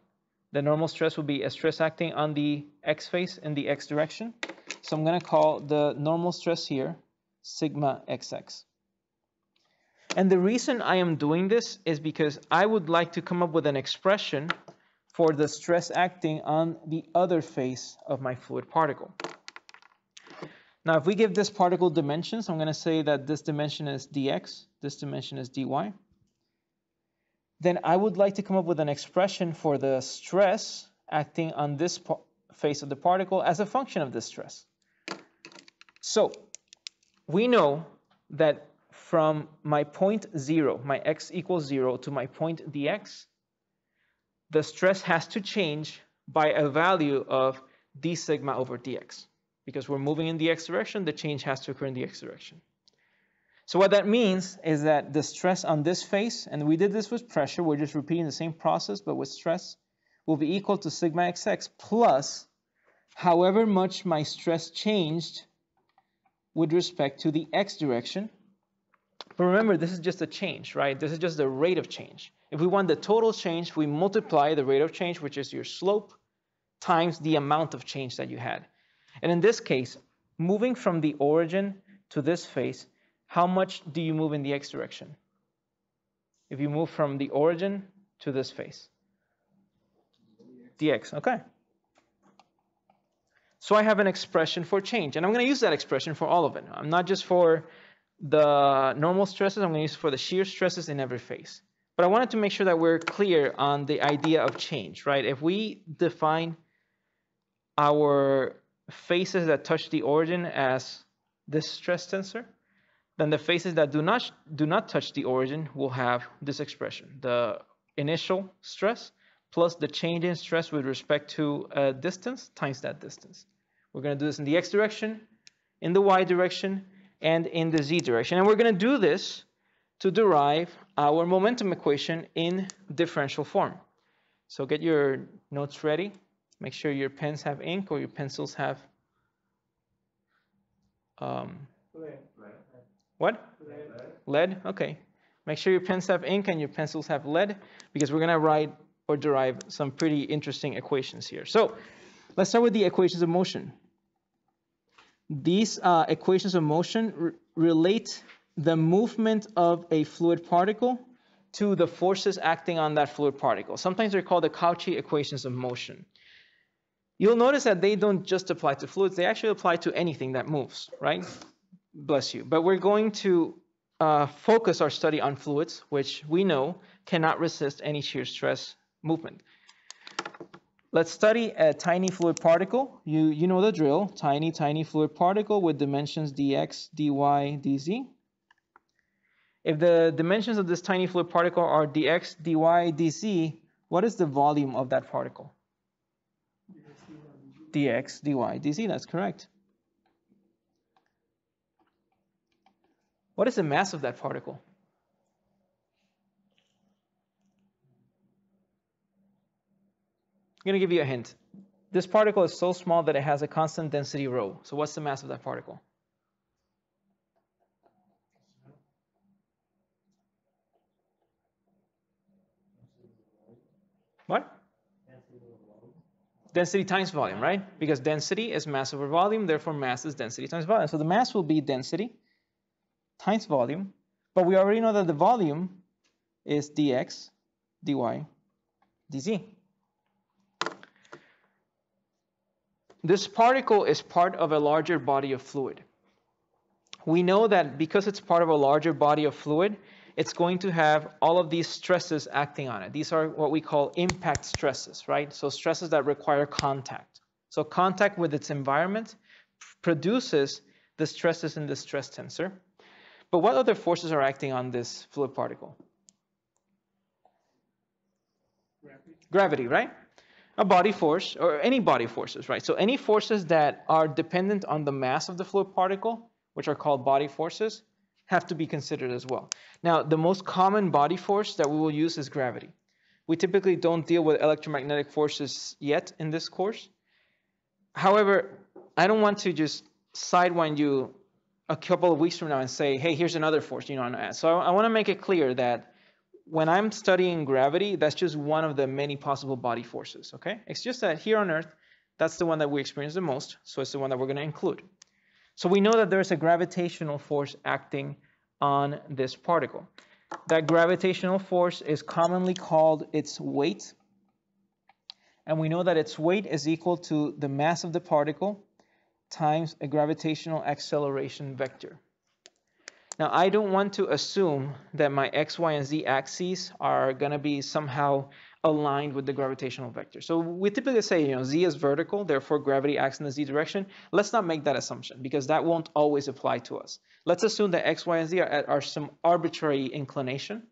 The normal stress will be a stress acting on the x face in the x direction. So I'm going to call the normal stress here sigma xx. And the reason I am doing this is because I would like to come up with an expression for the stress acting on the other face of my fluid particle. Now, if we give this particle dimensions, I'm going to say that this dimension is dx, this dimension is dy. Then I would like to come up with an expression for the stress acting on this face of the particle as a function of this stress. So we know that from my point 0, my x equals 0, to my point dx, the stress has to change by a value of d sigma over dx. Because we're moving in the x direction, the change has to occur in the x direction. So what that means is that the stress on this face, and we did this with pressure, we're just repeating the same process, but with stress, will be equal to sigma xx plus however much my stress changed with respect to the x direction but remember, this is just a change, right? This is just the rate of change. If we want the total change, we multiply the rate of change, which is your slope, times the amount of change that you had. And in this case, moving from the origin to this face, how much do you move in the x direction? If you move from the origin to this face? dx, okay. So I have an expression for change, and I'm going to use that expression for all of it. I'm not just for the normal stresses, I'm going to use for the shear stresses in every face. But I wanted to make sure that we're clear on the idea of change, right? If we define our faces that touch the origin as this stress tensor, then the faces that do not do not touch the origin will have this expression: the initial stress plus the change in stress with respect to a distance times that distance. We're going to do this in the x direction, in the y direction, and in the z direction. And we're going to do this to derive our momentum equation in differential form. So get your notes ready. Make sure your pens have ink or your pencils have um, lead. What? Lead. lead. Okay. Make sure your pens have ink and your pencils have lead because we're going to write or derive some pretty interesting equations here. So let's start with the equations of motion. These uh, equations of motion relate the movement of a fluid particle to the forces acting on that fluid particle. Sometimes they're called the Cauchy equations of motion. You'll notice that they don't just apply to fluids, they actually apply to anything that moves, right? Bless you. But we're going to uh, focus our study on fluids, which we know cannot resist any shear stress movement. Let's study a tiny fluid particle. You, you know the drill, tiny, tiny fluid particle with dimensions dx, dy, dz. If the dimensions of this tiny fluid particle are dx, dy, dz, what is the volume of that particle? dx, dy, dz, that's correct. What is the mass of that particle? I'm going to give you a hint. This particle is so small that it has a constant density rho. So what's the mass of that particle? What? Density times volume, right? Because density is mass over volume, therefore mass is density times volume. So the mass will be density times volume, but we already know that the volume is dx, dy, dz. This particle is part of a larger body of fluid. We know that because it's part of a larger body of fluid, it's going to have all of these stresses acting on it. These are what we call impact stresses, right? So stresses that require contact. So contact with its environment produces the stresses in the stress tensor. But what other forces are acting on this fluid particle? Gravity, Gravity right? A body force, or any body forces, right? So any forces that are dependent on the mass of the fluid particle, which are called body forces, have to be considered as well. Now, the most common body force that we will use is gravity. We typically don't deal with electromagnetic forces yet in this course. However, I don't want to just sidewind you a couple of weeks from now and say, hey, here's another force you know. So I want to make it clear that when I'm studying gravity, that's just one of the many possible body forces, okay? It's just that here on Earth, that's the one that we experience the most, so it's the one that we're going to include. So we know that there's a gravitational force acting on this particle. That gravitational force is commonly called its weight, and we know that its weight is equal to the mass of the particle times a gravitational acceleration vector. Now, I don't want to assume that my x, y, and z axes are going to be somehow aligned with the gravitational vector. So we typically say, you know, z is vertical, therefore gravity acts in the z direction. Let's not make that assumption because that won't always apply to us. Let's assume that x, y, and z are are some arbitrary inclination.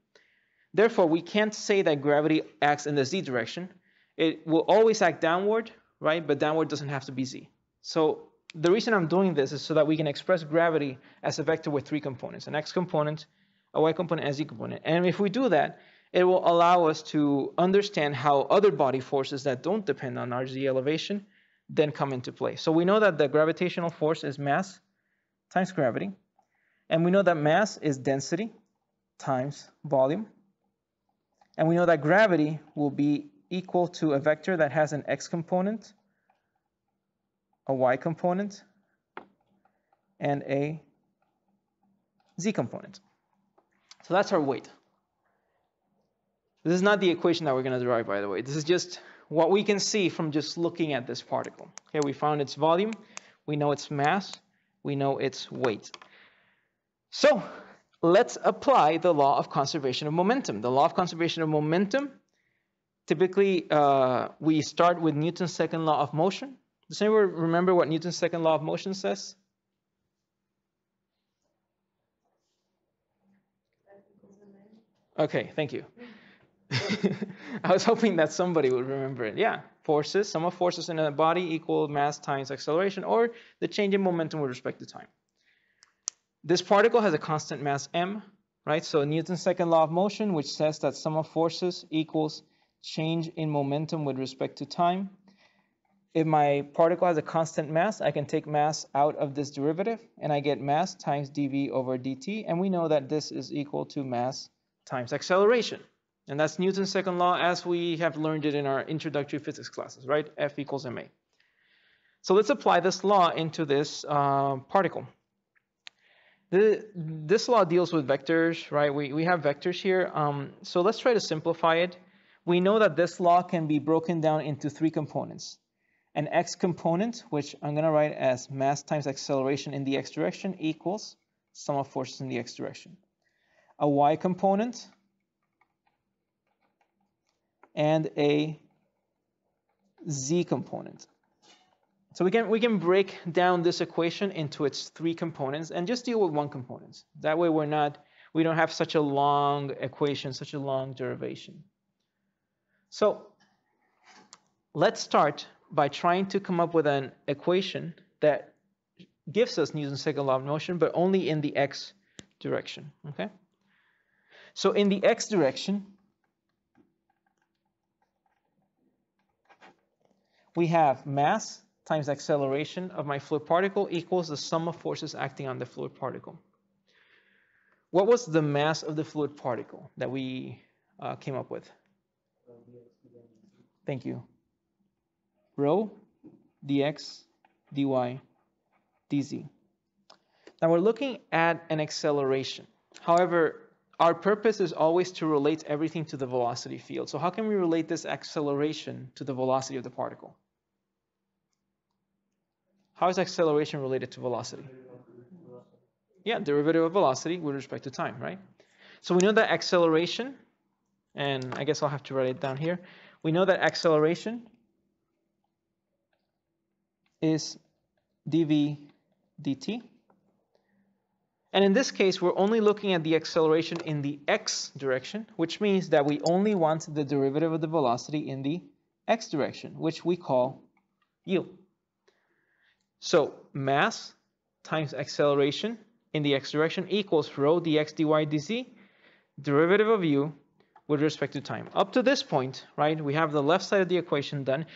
Therefore, we can't say that gravity acts in the z direction. It will always act downward, right? But downward doesn't have to be z. So the reason I'm doing this is so that we can express gravity as a vector with three components, an x component, a y component, and a z component. And if we do that, it will allow us to understand how other body forces that don't depend on our z elevation then come into play. So we know that the gravitational force is mass times gravity. And we know that mass is density times volume. And we know that gravity will be equal to a vector that has an x component a y component and a z component. So that's our weight. This is not the equation that we're going to derive, by the way. This is just what we can see from just looking at this particle. Okay, we found its volume, we know its mass, we know its weight. So let's apply the law of conservation of momentum. The law of conservation of momentum, typically uh, we start with Newton's second law of motion. Does anyone remember what Newton's second law of motion says? Okay, thank you. I was hoping that somebody would remember it. Yeah, forces, sum of forces in a body equal mass times acceleration, or the change in momentum with respect to time. This particle has a constant mass m, right? So Newton's second law of motion, which says that sum of forces equals change in momentum with respect to time. If my particle has a constant mass, I can take mass out of this derivative, and I get mass times dv over dt, and we know that this is equal to mass times acceleration. And that's Newton's second law as we have learned it in our introductory physics classes, right? F equals ma. So let's apply this law into this uh, particle. The, this law deals with vectors, right? We, we have vectors here. Um, so let's try to simplify it. We know that this law can be broken down into three components. An x component, which I'm going to write as mass times acceleration in the x direction equals sum of forces in the x direction. A y component, and a z component. So we can, we can break down this equation into its three components and just deal with one component. That way we're not, we don't have such a long equation, such a long derivation. So let's start by trying to come up with an equation that gives us Newton's second law of motion, but only in the x direction, okay? So in the x direction, we have mass times acceleration of my fluid particle equals the sum of forces acting on the fluid particle. What was the mass of the fluid particle that we uh, came up with? Thank you. Rho dx dy dz. Now we're looking at an acceleration. However, our purpose is always to relate everything to the velocity field. So how can we relate this acceleration to the velocity of the particle? How is acceleration related to velocity? Yeah, derivative of velocity with respect to time, right? So we know that acceleration, and I guess I'll have to write it down here. We know that acceleration is dv dt. And in this case, we're only looking at the acceleration in the x direction, which means that we only want the derivative of the velocity in the x direction, which we call u. So mass times acceleration in the x direction equals rho dx dy dz, derivative of u with respect to time. Up to this point, right, we have the left side of the equation done.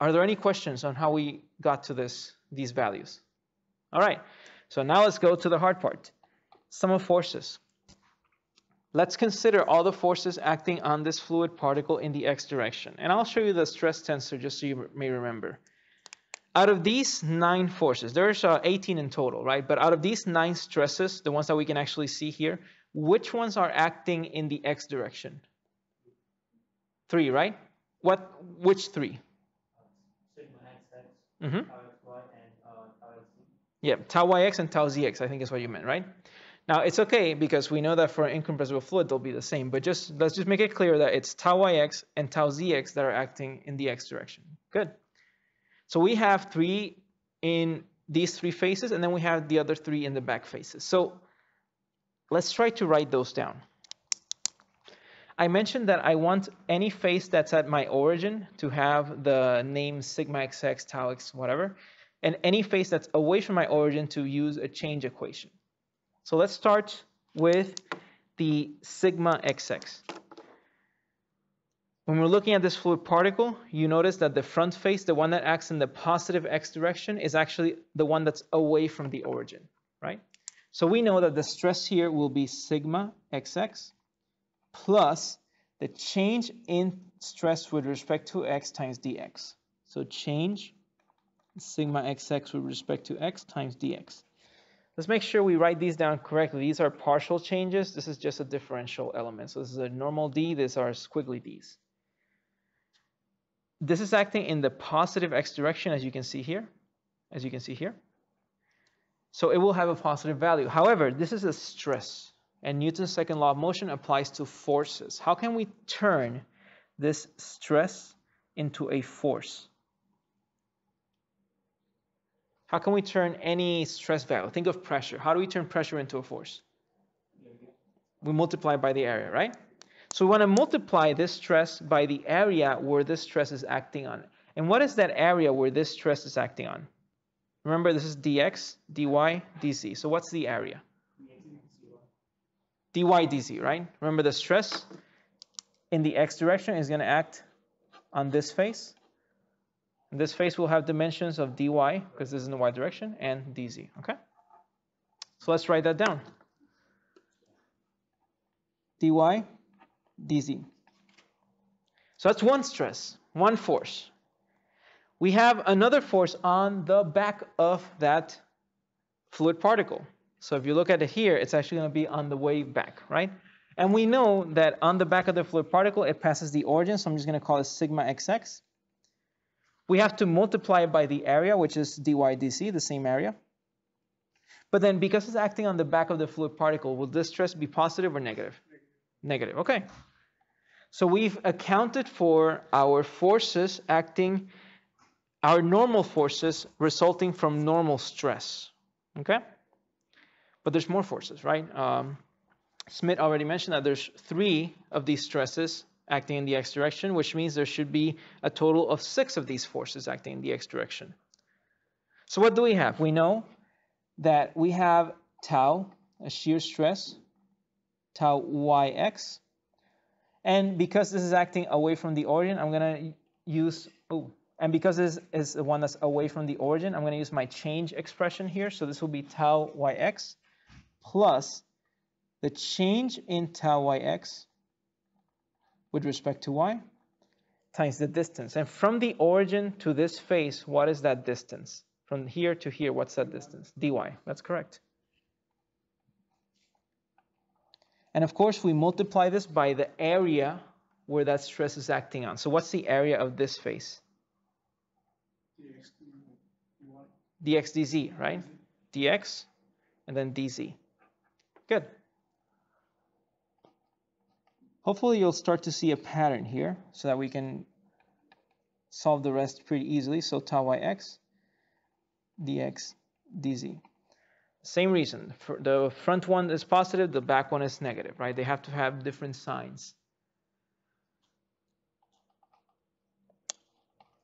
Are there any questions on how we got to this these values? All right, so now let's go to the hard part. Sum of forces. Let's consider all the forces acting on this fluid particle in the x direction. And I'll show you the stress tensor just so you may remember out of these nine forces, there's uh, 18 in total, right? But out of these nine stresses, the ones that we can actually see here, which ones are acting in the x direction? Three, right? What? Which three? Mm -hmm. Yeah, tau yx and tau zx, I think is what you meant, right? Now it's okay because we know that for incompressible fluid they'll be the same, but just let's just make it clear that it's tau yx and tau zx that are acting in the x direction. Good. So we have three in these three faces, and then we have the other three in the back faces. So let's try to write those down. I mentioned that I want any face that's at my origin to have the name sigma xx, tau x, whatever, and any face that's away from my origin to use a change equation. So let's start with the sigma xx. When we're looking at this fluid particle, you notice that the front face, the one that acts in the positive x direction, is actually the one that's away from the origin, right? So we know that the stress here will be sigma xx plus the change in stress with respect to x times dx. So change sigma xx with respect to x times dx. Let's make sure we write these down correctly. These are partial changes. This is just a differential element. So this is a normal d. These are squiggly d's. This is acting in the positive x direction, as you can see here. As you can see here. So it will have a positive value. However, this is a stress. And Newton's second law of motion applies to forces. How can we turn this stress into a force? How can we turn any stress value? Think of pressure. How do we turn pressure into a force? We multiply by the area, right? So we want to multiply this stress by the area where this stress is acting on. And what is that area where this stress is acting on? Remember, this is dx, dy, dz. So what's the area? Dy dz, right? Remember the stress in the x direction is going to act on this face. And this face will have dimensions of dy, because this is in the y direction, and dz, okay? So let's write that down. dy, dz. So that's one stress, one force. We have another force on the back of that fluid particle. So if you look at it here, it's actually going to be on the way back, right? And we know that on the back of the fluid particle, it passes the origin, so I'm just going to call it sigma xx. We have to multiply it by the area, which is dy dz, the same area. But then because it's acting on the back of the fluid particle, will this stress be positive or negative? Negative, okay. So we've accounted for our forces acting, our normal forces resulting from normal stress, okay? But there's more forces, right? Um, Schmidt already mentioned that there's three of these stresses acting in the x direction, which means there should be a total of six of these forces acting in the x direction. So what do we have? We know that we have tau, a shear stress, tau yx, and because this is acting away from the origin, I'm going to use, oh, and because this is the one that's away from the origin, I'm going to use my change expression here. So this will be tau yx plus the change in tau yx with respect to y times the distance. And from the origin to this face, what is that distance? From here to here, what's that distance? dy. That's correct. And of course, we multiply this by the area where that stress is acting on. So what's the area of this face? dx dz, right? dx and then dz. Good. Hopefully you'll start to see a pattern here so that we can solve the rest pretty easily. So tau yx, dx, dz. Same reason. The front one is positive, the back one is negative, right? They have to have different signs.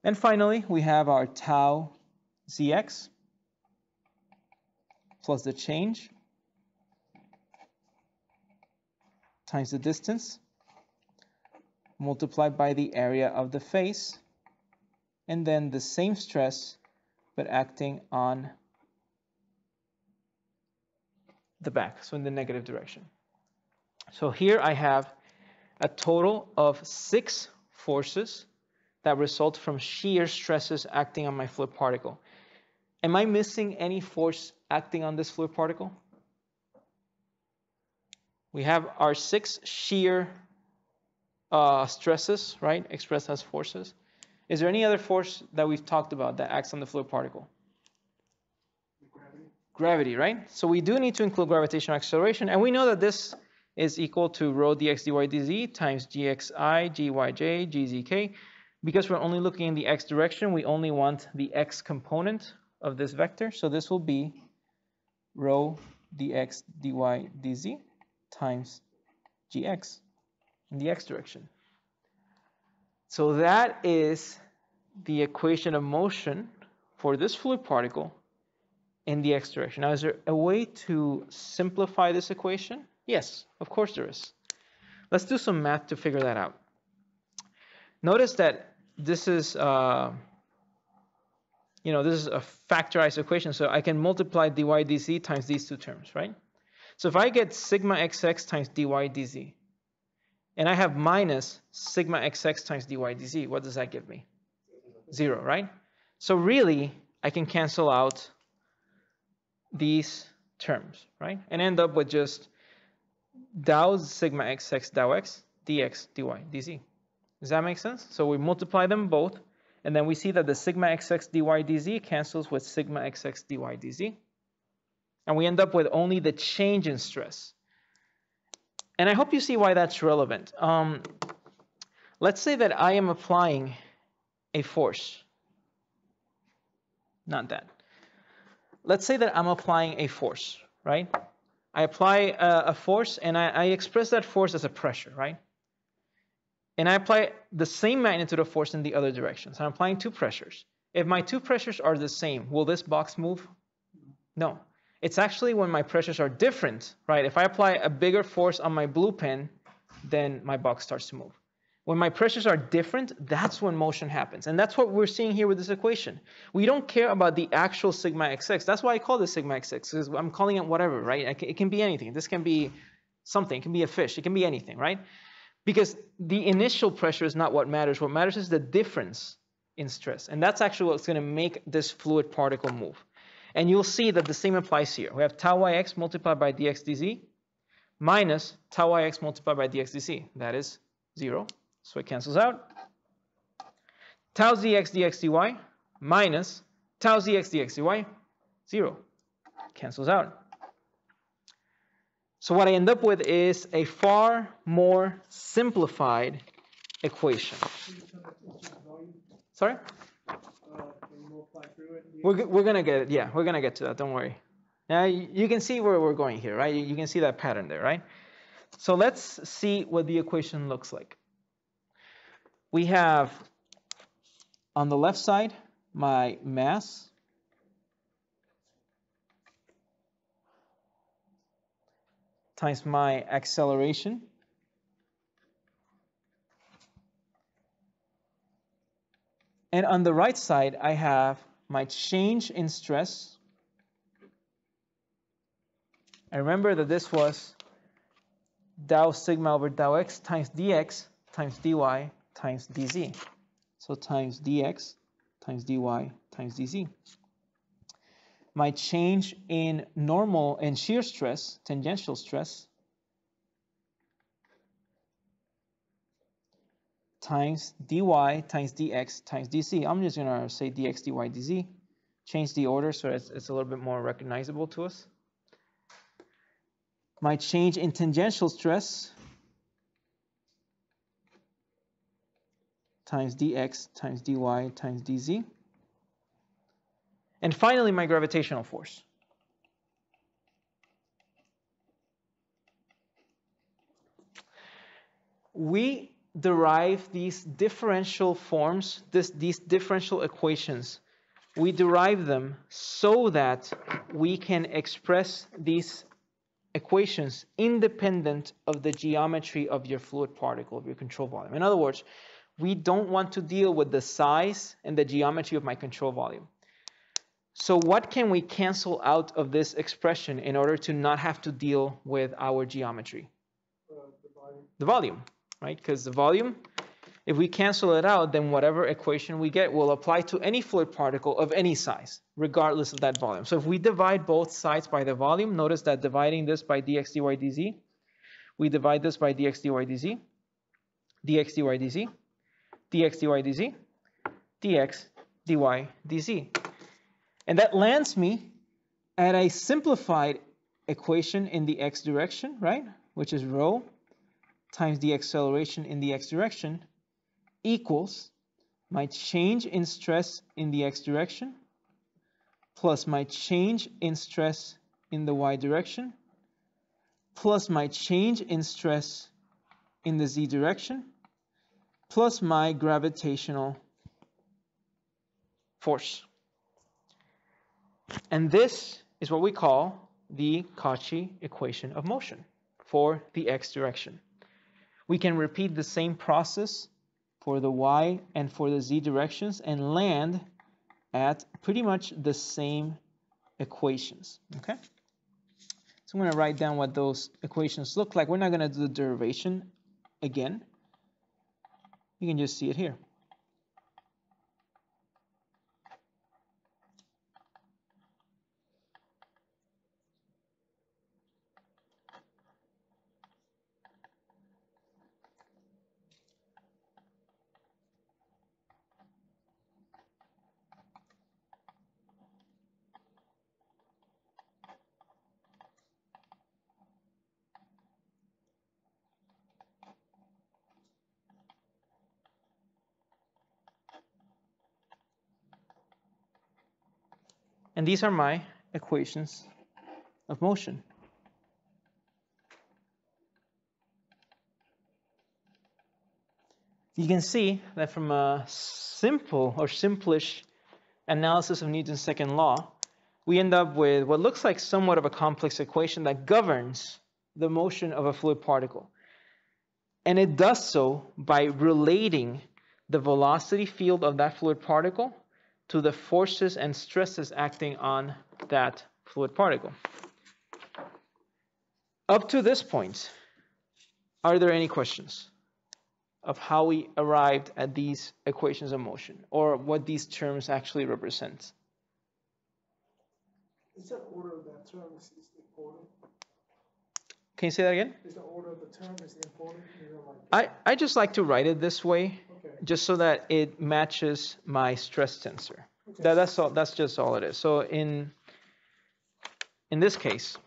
And finally, we have our tau zx plus the change times the distance multiplied by the area of the face and then the same stress but acting on the back, so in the negative direction. So here I have a total of six forces that result from shear stresses acting on my fluid particle. Am I missing any force acting on this fluid particle? We have our six shear uh, stresses, right, expressed as forces. Is there any other force that we've talked about that acts on the fluid particle? gravity, right? So we do need to include gravitational acceleration, and we know that this is equal to rho dx dy dz times gxi, gyj, gzk. Because we're only looking in the x direction, we only want the x component of this vector. So this will be rho dx dy dz times gx in the x direction. So that is the equation of motion for this fluid particle in the x direction. Now, is there a way to simplify this equation? Yes, of course there is. Let's do some math to figure that out. Notice that this is, uh, you know, this is a factorized equation, so I can multiply dy dz times these two terms, right? So if I get sigma xx times dy dz, and I have minus sigma xx times dy dz, what does that give me? Zero, right? So really, I can cancel out these terms, right? And end up with just dou sigma xx dou x dx dy dz. Does that make sense? So we multiply them both, and then we see that the sigma xx dy dz cancels with sigma xx dy dz. And we end up with only the change in stress. And I hope you see why that's relevant. Um, let's say that I am applying a force. Not that. Let's say that I'm applying a force, right? I apply a, a force and I, I express that force as a pressure, right? And I apply the same magnitude of force in the other direction. So I'm applying two pressures. If my two pressures are the same, will this box move? No. It's actually when my pressures are different, right? If I apply a bigger force on my blue pen, then my box starts to move. When my pressures are different, that's when motion happens. And that's what we're seeing here with this equation. We don't care about the actual sigma xx. That's why I call this sigma xx, because I'm calling it whatever, right? It can be anything. This can be something. It can be a fish. It can be anything, right? Because the initial pressure is not what matters. What matters is the difference in stress. And that's actually what's going to make this fluid particle move. And you'll see that the same applies here. We have tau yx multiplied by dx dz minus tau yx multiplied by dx dz. That is 0. So it cancels out. Tau zx dx dy minus tau zx dx dy, 0. Cancels out. So what I end up with is a far more simplified equation. Sorry? We're, we're going to get it. Yeah, we're to get to that. Don't worry. Now, you can see where we're going here, right? You can see that pattern there, right? So let's see what the equation looks like. We have on the left side my mass times my acceleration. And on the right side, I have my change in stress. I remember that this was dou sigma over dou x times dx times dy times dz. So times dx times dy times dz my change in normal and shear stress, tangential stress, times dy times dx times dz. I'm just going to say dx, dy, dz. Change the order so it's, it's a little bit more recognizable to us. My change in tangential stress times dx times dy times dz. And finally, my gravitational force. We derive these differential forms, this, these differential equations, we derive them so that we can express these equations independent of the geometry of your fluid particle, of your control volume. In other words, we don't want to deal with the size and the geometry of my control volume. So what can we cancel out of this expression in order to not have to deal with our geometry? Uh, the, volume. the volume, right? Because the volume, if we cancel it out, then whatever equation we get will apply to any fluid particle of any size, regardless of that volume. So if we divide both sides by the volume, notice that dividing this by dx dy dz, we divide this by dx dy dz, dx dy dz, dx dy dz, dx dy dz. And that lands me at a simplified equation in the x direction, right? Which is rho times the acceleration in the x direction equals my change in stress in the x direction plus my change in stress in the y direction plus my change in stress in the z direction plus my gravitational force. And this is what we call the Cauchy equation of motion for the x direction. We can repeat the same process for the y and for the z directions and land at pretty much the same equations. Okay? So I'm going to write down what those equations look like. We're not going to do the derivation again. You can just see it here. And these are my equations of motion. You can see that from a simple or simplish analysis of Newton's second law, we end up with what looks like somewhat of a complex equation that governs the motion of a fluid particle. And it does so by relating the velocity field of that fluid particle to the forces and stresses acting on that fluid particle. Up to this point, are there any questions of how we arrived at these equations of motion or what these terms actually represent? Is the order of that term is, is important? Can you say that again? Is the order of the term is important? You know, like, I, I just like to write it this way okay. just so that it matches my stress tensor. okay. That, that's all. That's just all it is. So in in this case,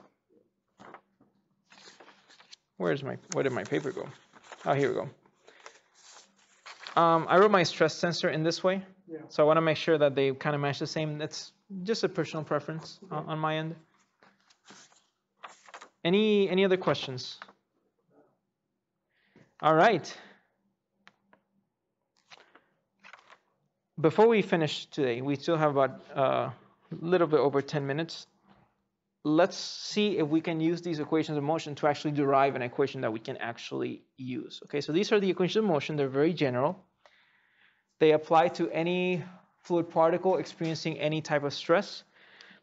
where's my where did my paper go? Oh, here we go. Um, I wrote my stress tensor in this way, yeah. so I want to make sure that they kind of match the same. That's just a personal preference on, on my end. Any any other questions? All right. Before we finish today, we still have about a uh, little bit over 10 minutes. Let's see if we can use these equations of motion to actually derive an equation that we can actually use. Okay, so these are the equations of motion. They're very general. They apply to any fluid particle experiencing any type of stress.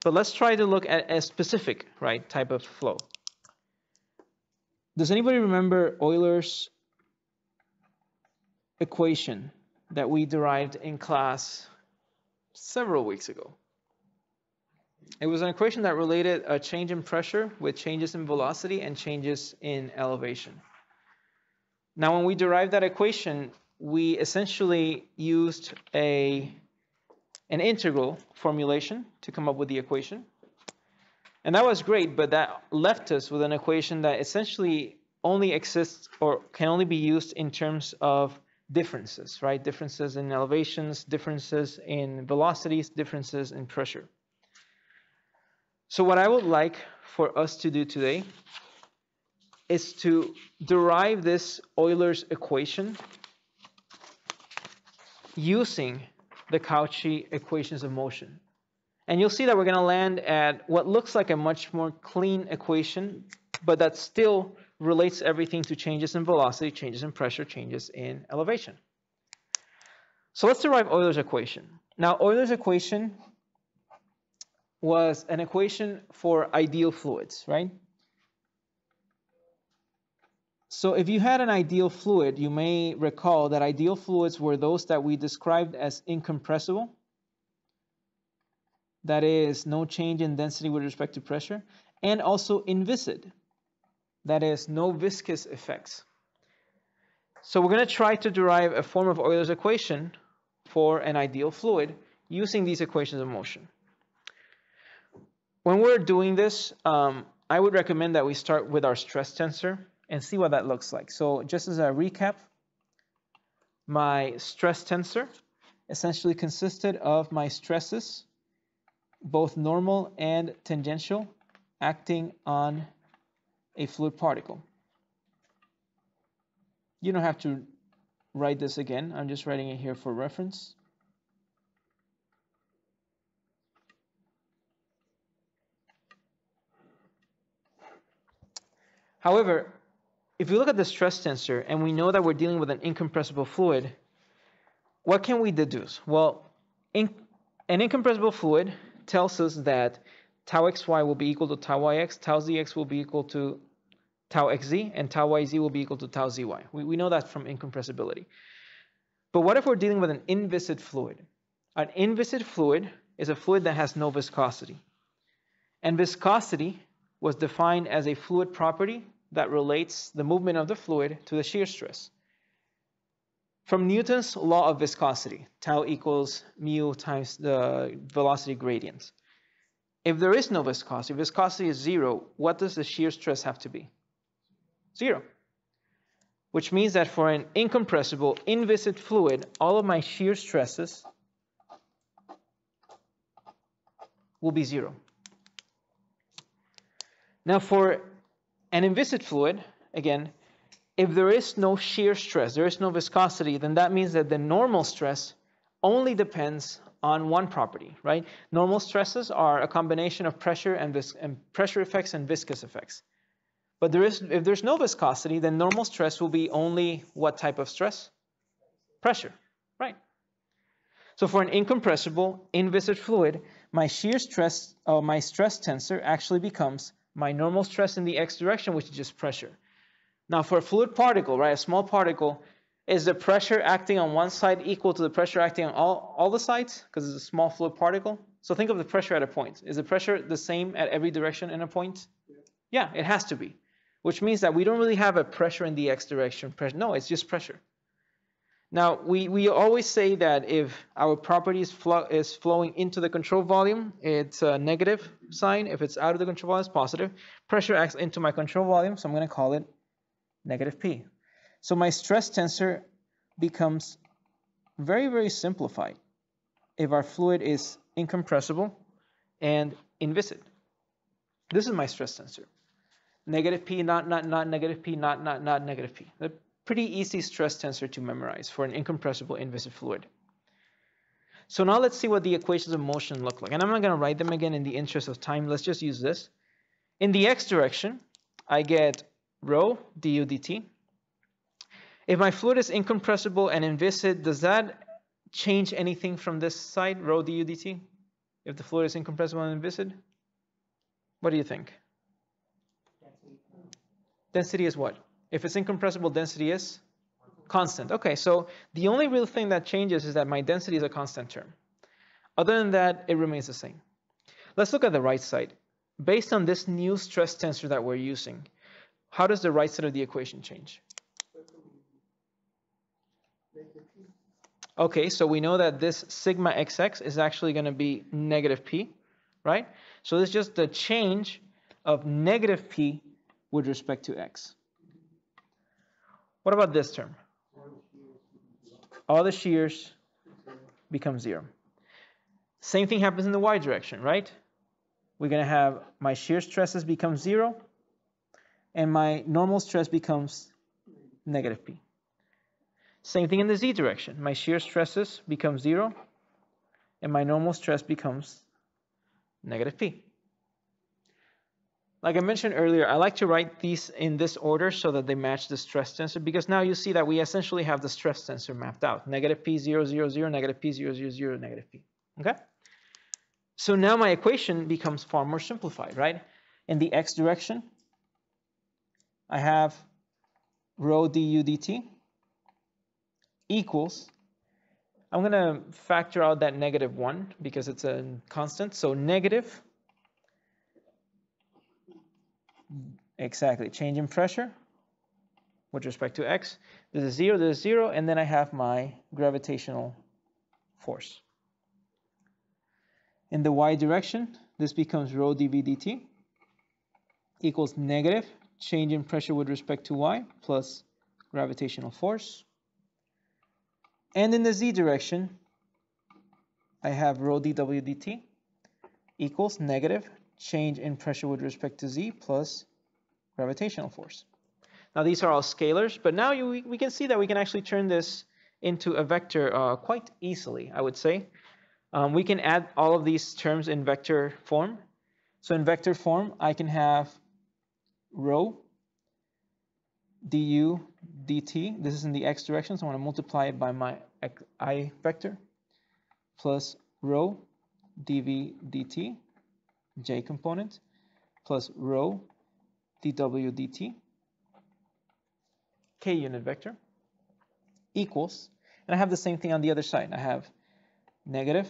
But let's try to look at a specific right type of flow. Does anybody remember Euler's equation that we derived in class several weeks ago? It was an equation that related a change in pressure with changes in velocity and changes in elevation. Now, when we derived that equation, we essentially used a, an integral formulation to come up with the equation. And that was great, but that left us with an equation that essentially only exists or can only be used in terms of differences, right? Differences in elevations, differences in velocities, differences in pressure. So what I would like for us to do today is to derive this Euler's equation using the Cauchy equations of motion. And you'll see that we're going to land at what looks like a much more clean equation, but that still relates everything to changes in velocity, changes in pressure, changes in elevation. So let's derive Euler's equation. Now, Euler's equation was an equation for ideal fluids, right? So if you had an ideal fluid, you may recall that ideal fluids were those that we described as incompressible. That is, no change in density with respect to pressure. And also inviscid. That is, no viscous effects. So we're going to try to derive a form of Euler's equation for an ideal fluid using these equations of motion. When we're doing this, um, I would recommend that we start with our stress tensor and see what that looks like. So just as a recap, my stress tensor essentially consisted of my stresses, both normal and tangential, acting on a fluid particle. You don't have to write this again. I'm just writing it here for reference. However, if we look at the stress tensor and we know that we're dealing with an incompressible fluid, what can we deduce? Well, in, an incompressible fluid tells us that tau xy will be equal to tau yx, tau zx will be equal to tau xz, and tau yz will be equal to tau zy. We, we know that from incompressibility. But what if we're dealing with an inviscid fluid? An inviscid fluid is a fluid that has no viscosity. And viscosity was defined as a fluid property that relates the movement of the fluid to the shear stress. From Newton's law of viscosity, tau equals mu times the velocity gradient. If there is no viscosity, if viscosity is zero, what does the shear stress have to be? Zero. Which means that for an incompressible, inviscid fluid, all of my shear stresses will be zero. Now for an inviscid fluid, again, if there is no shear stress, there is no viscosity, then that means that the normal stress only depends on one property, right? Normal stresses are a combination of pressure and, and pressure effects and viscous effects. But there is, if there's no viscosity, then normal stress will be only what type of stress? Pressure, right? So for an incompressible, inviscid fluid, my shear stress, uh, my stress tensor actually becomes my normal stress in the x direction, which is just pressure. Now for a fluid particle, right, a small particle, is the pressure acting on one side equal to the pressure acting on all, all the sides? Because it's a small fluid particle. So think of the pressure at a point. Is the pressure the same at every direction in a point? Yeah, it has to be. Which means that we don't really have a pressure in the x direction. Pressure. No, it's just pressure. Now, we, we always say that if our property is, flow, is flowing into the control volume, it's a negative sign. If it's out of the control volume, it's positive. Pressure acts into my control volume, so I'm going to call it negative P. So my stress tensor becomes very, very simplified if our fluid is incompressible and inviscid. This is my stress tensor. Negative P, not, not, not, negative P, not, not, not, negative P. A pretty easy stress tensor to memorize for an incompressible inviscid fluid. So now let's see what the equations of motion look like. And I'm not going to write them again in the interest of time. Let's just use this. In the x direction, I get rho du dt if my fluid is incompressible and inviscid, does that change anything from this side, rho du dt? If the fluid is incompressible and inviscid? What do you think? Density is what? If it's incompressible, density is constant. Okay, so the only real thing that changes is that my density is a constant term. Other than that, it remains the same. Let's look at the right side. Based on this new stress tensor that we're using, how does the right side of the equation change? Okay, so we know that this sigma xx is actually going to be negative p, right? So this is just the change of negative p with respect to x. What about this term? All the shears become zero. Same thing happens in the y direction, right? We're going to have my shear stresses become zero, and my normal stress becomes negative p. Same thing in the z direction. My shear stresses become zero, and my normal stress becomes negative p. Like I mentioned earlier, I like to write these in this order so that they match the stress tensor because now you see that we essentially have the stress tensor mapped out. Negative p, 0, 0, 0, negative p, 0, 0, 0, negative p. Okay? So now my equation becomes far more simplified, right? In the x direction, I have rho du dt equals, I'm going to factor out that negative 1 because it's a constant. So negative, exactly, change in pressure with respect to x. This is 0, this is 0, and then I have my gravitational force. In the y direction, this becomes rho dv dt equals negative change in pressure with respect to y plus gravitational force and in the z direction, I have rho dw dt equals negative change in pressure with respect to z plus gravitational force. Now these are all scalars, but now you, we can see that we can actually turn this into a vector uh, quite easily, I would say. Um, we can add all of these terms in vector form. So in vector form, I can have rho du dt, this is in the x direction, so I want to multiply it by my i vector, plus rho dv dt, j component, plus rho dw dt, k unit vector, equals, and I have the same thing on the other side. I have negative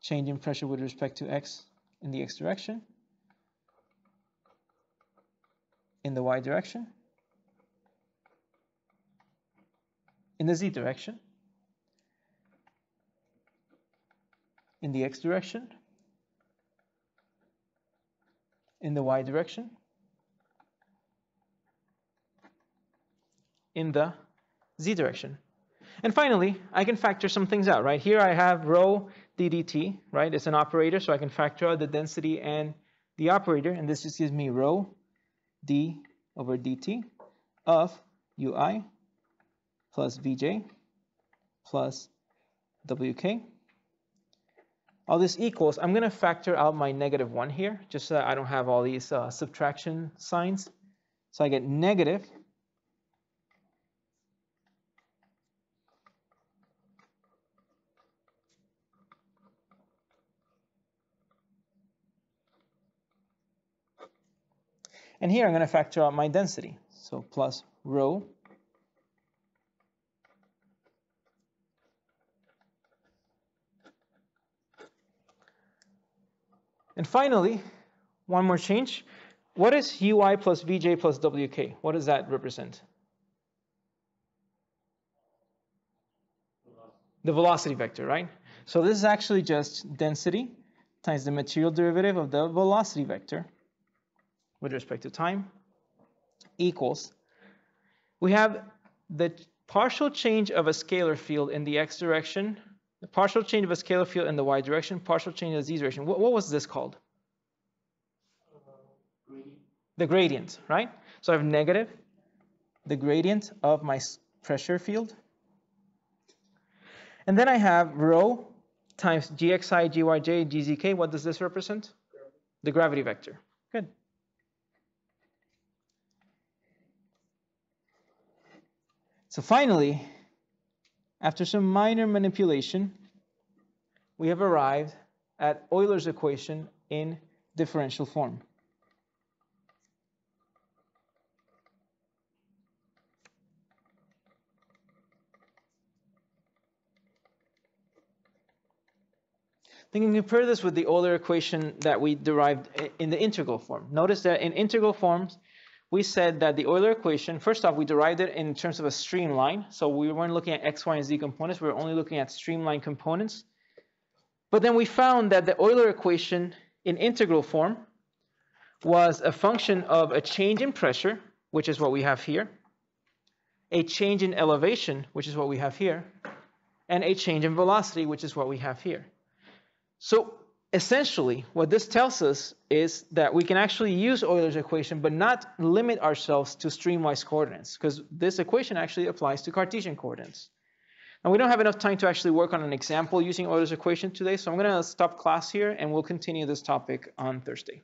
change in pressure with respect to x in the x direction, in the y direction, in the z direction, in the x direction, in the y direction, in the z direction. And finally, I can factor some things out, right? Here I have rho ddt, right? It's an operator, so I can factor out the density and the operator, and this just gives me rho d over dt of ui plus vj plus wk. All this equals, I'm going to factor out my negative 1 here, just so that I don't have all these uh, subtraction signs. So I get negative And here I'm going to factor out my density. So plus rho And finally, one more change. What is ui plus vj plus wk? What does that represent? The velocity vector, right? So this is actually just density times the material derivative of the velocity vector with respect to time equals, we have the partial change of a scalar field in the x direction, the partial change of a scalar field in the y direction, partial change of the z direction. What, what was this called? Gradient. The gradient, right? So I have negative, the gradient of my pressure field. And then I have rho times gxi, gyj, gzk. What does this represent? The gravity vector. Good. So finally, after some minor manipulation, we have arrived at Euler's equation in differential form. Then you can compare this with the Euler equation that we derived in the integral form. Notice that in integral forms, we said that the Euler equation, first off, we derived it in terms of a streamline. So we weren't looking at x, y, and z components. We were only looking at streamline components. But then we found that the Euler equation in integral form was a function of a change in pressure, which is what we have here, a change in elevation, which is what we have here, and a change in velocity, which is what we have here. So essentially, what this tells us is that we can actually use Euler's equation, but not limit ourselves to streamwise coordinates, because this equation actually applies to Cartesian coordinates. And we don't have enough time to actually work on an example using Euler's equation today, so I'm going to stop class here, and we'll continue this topic on Thursday.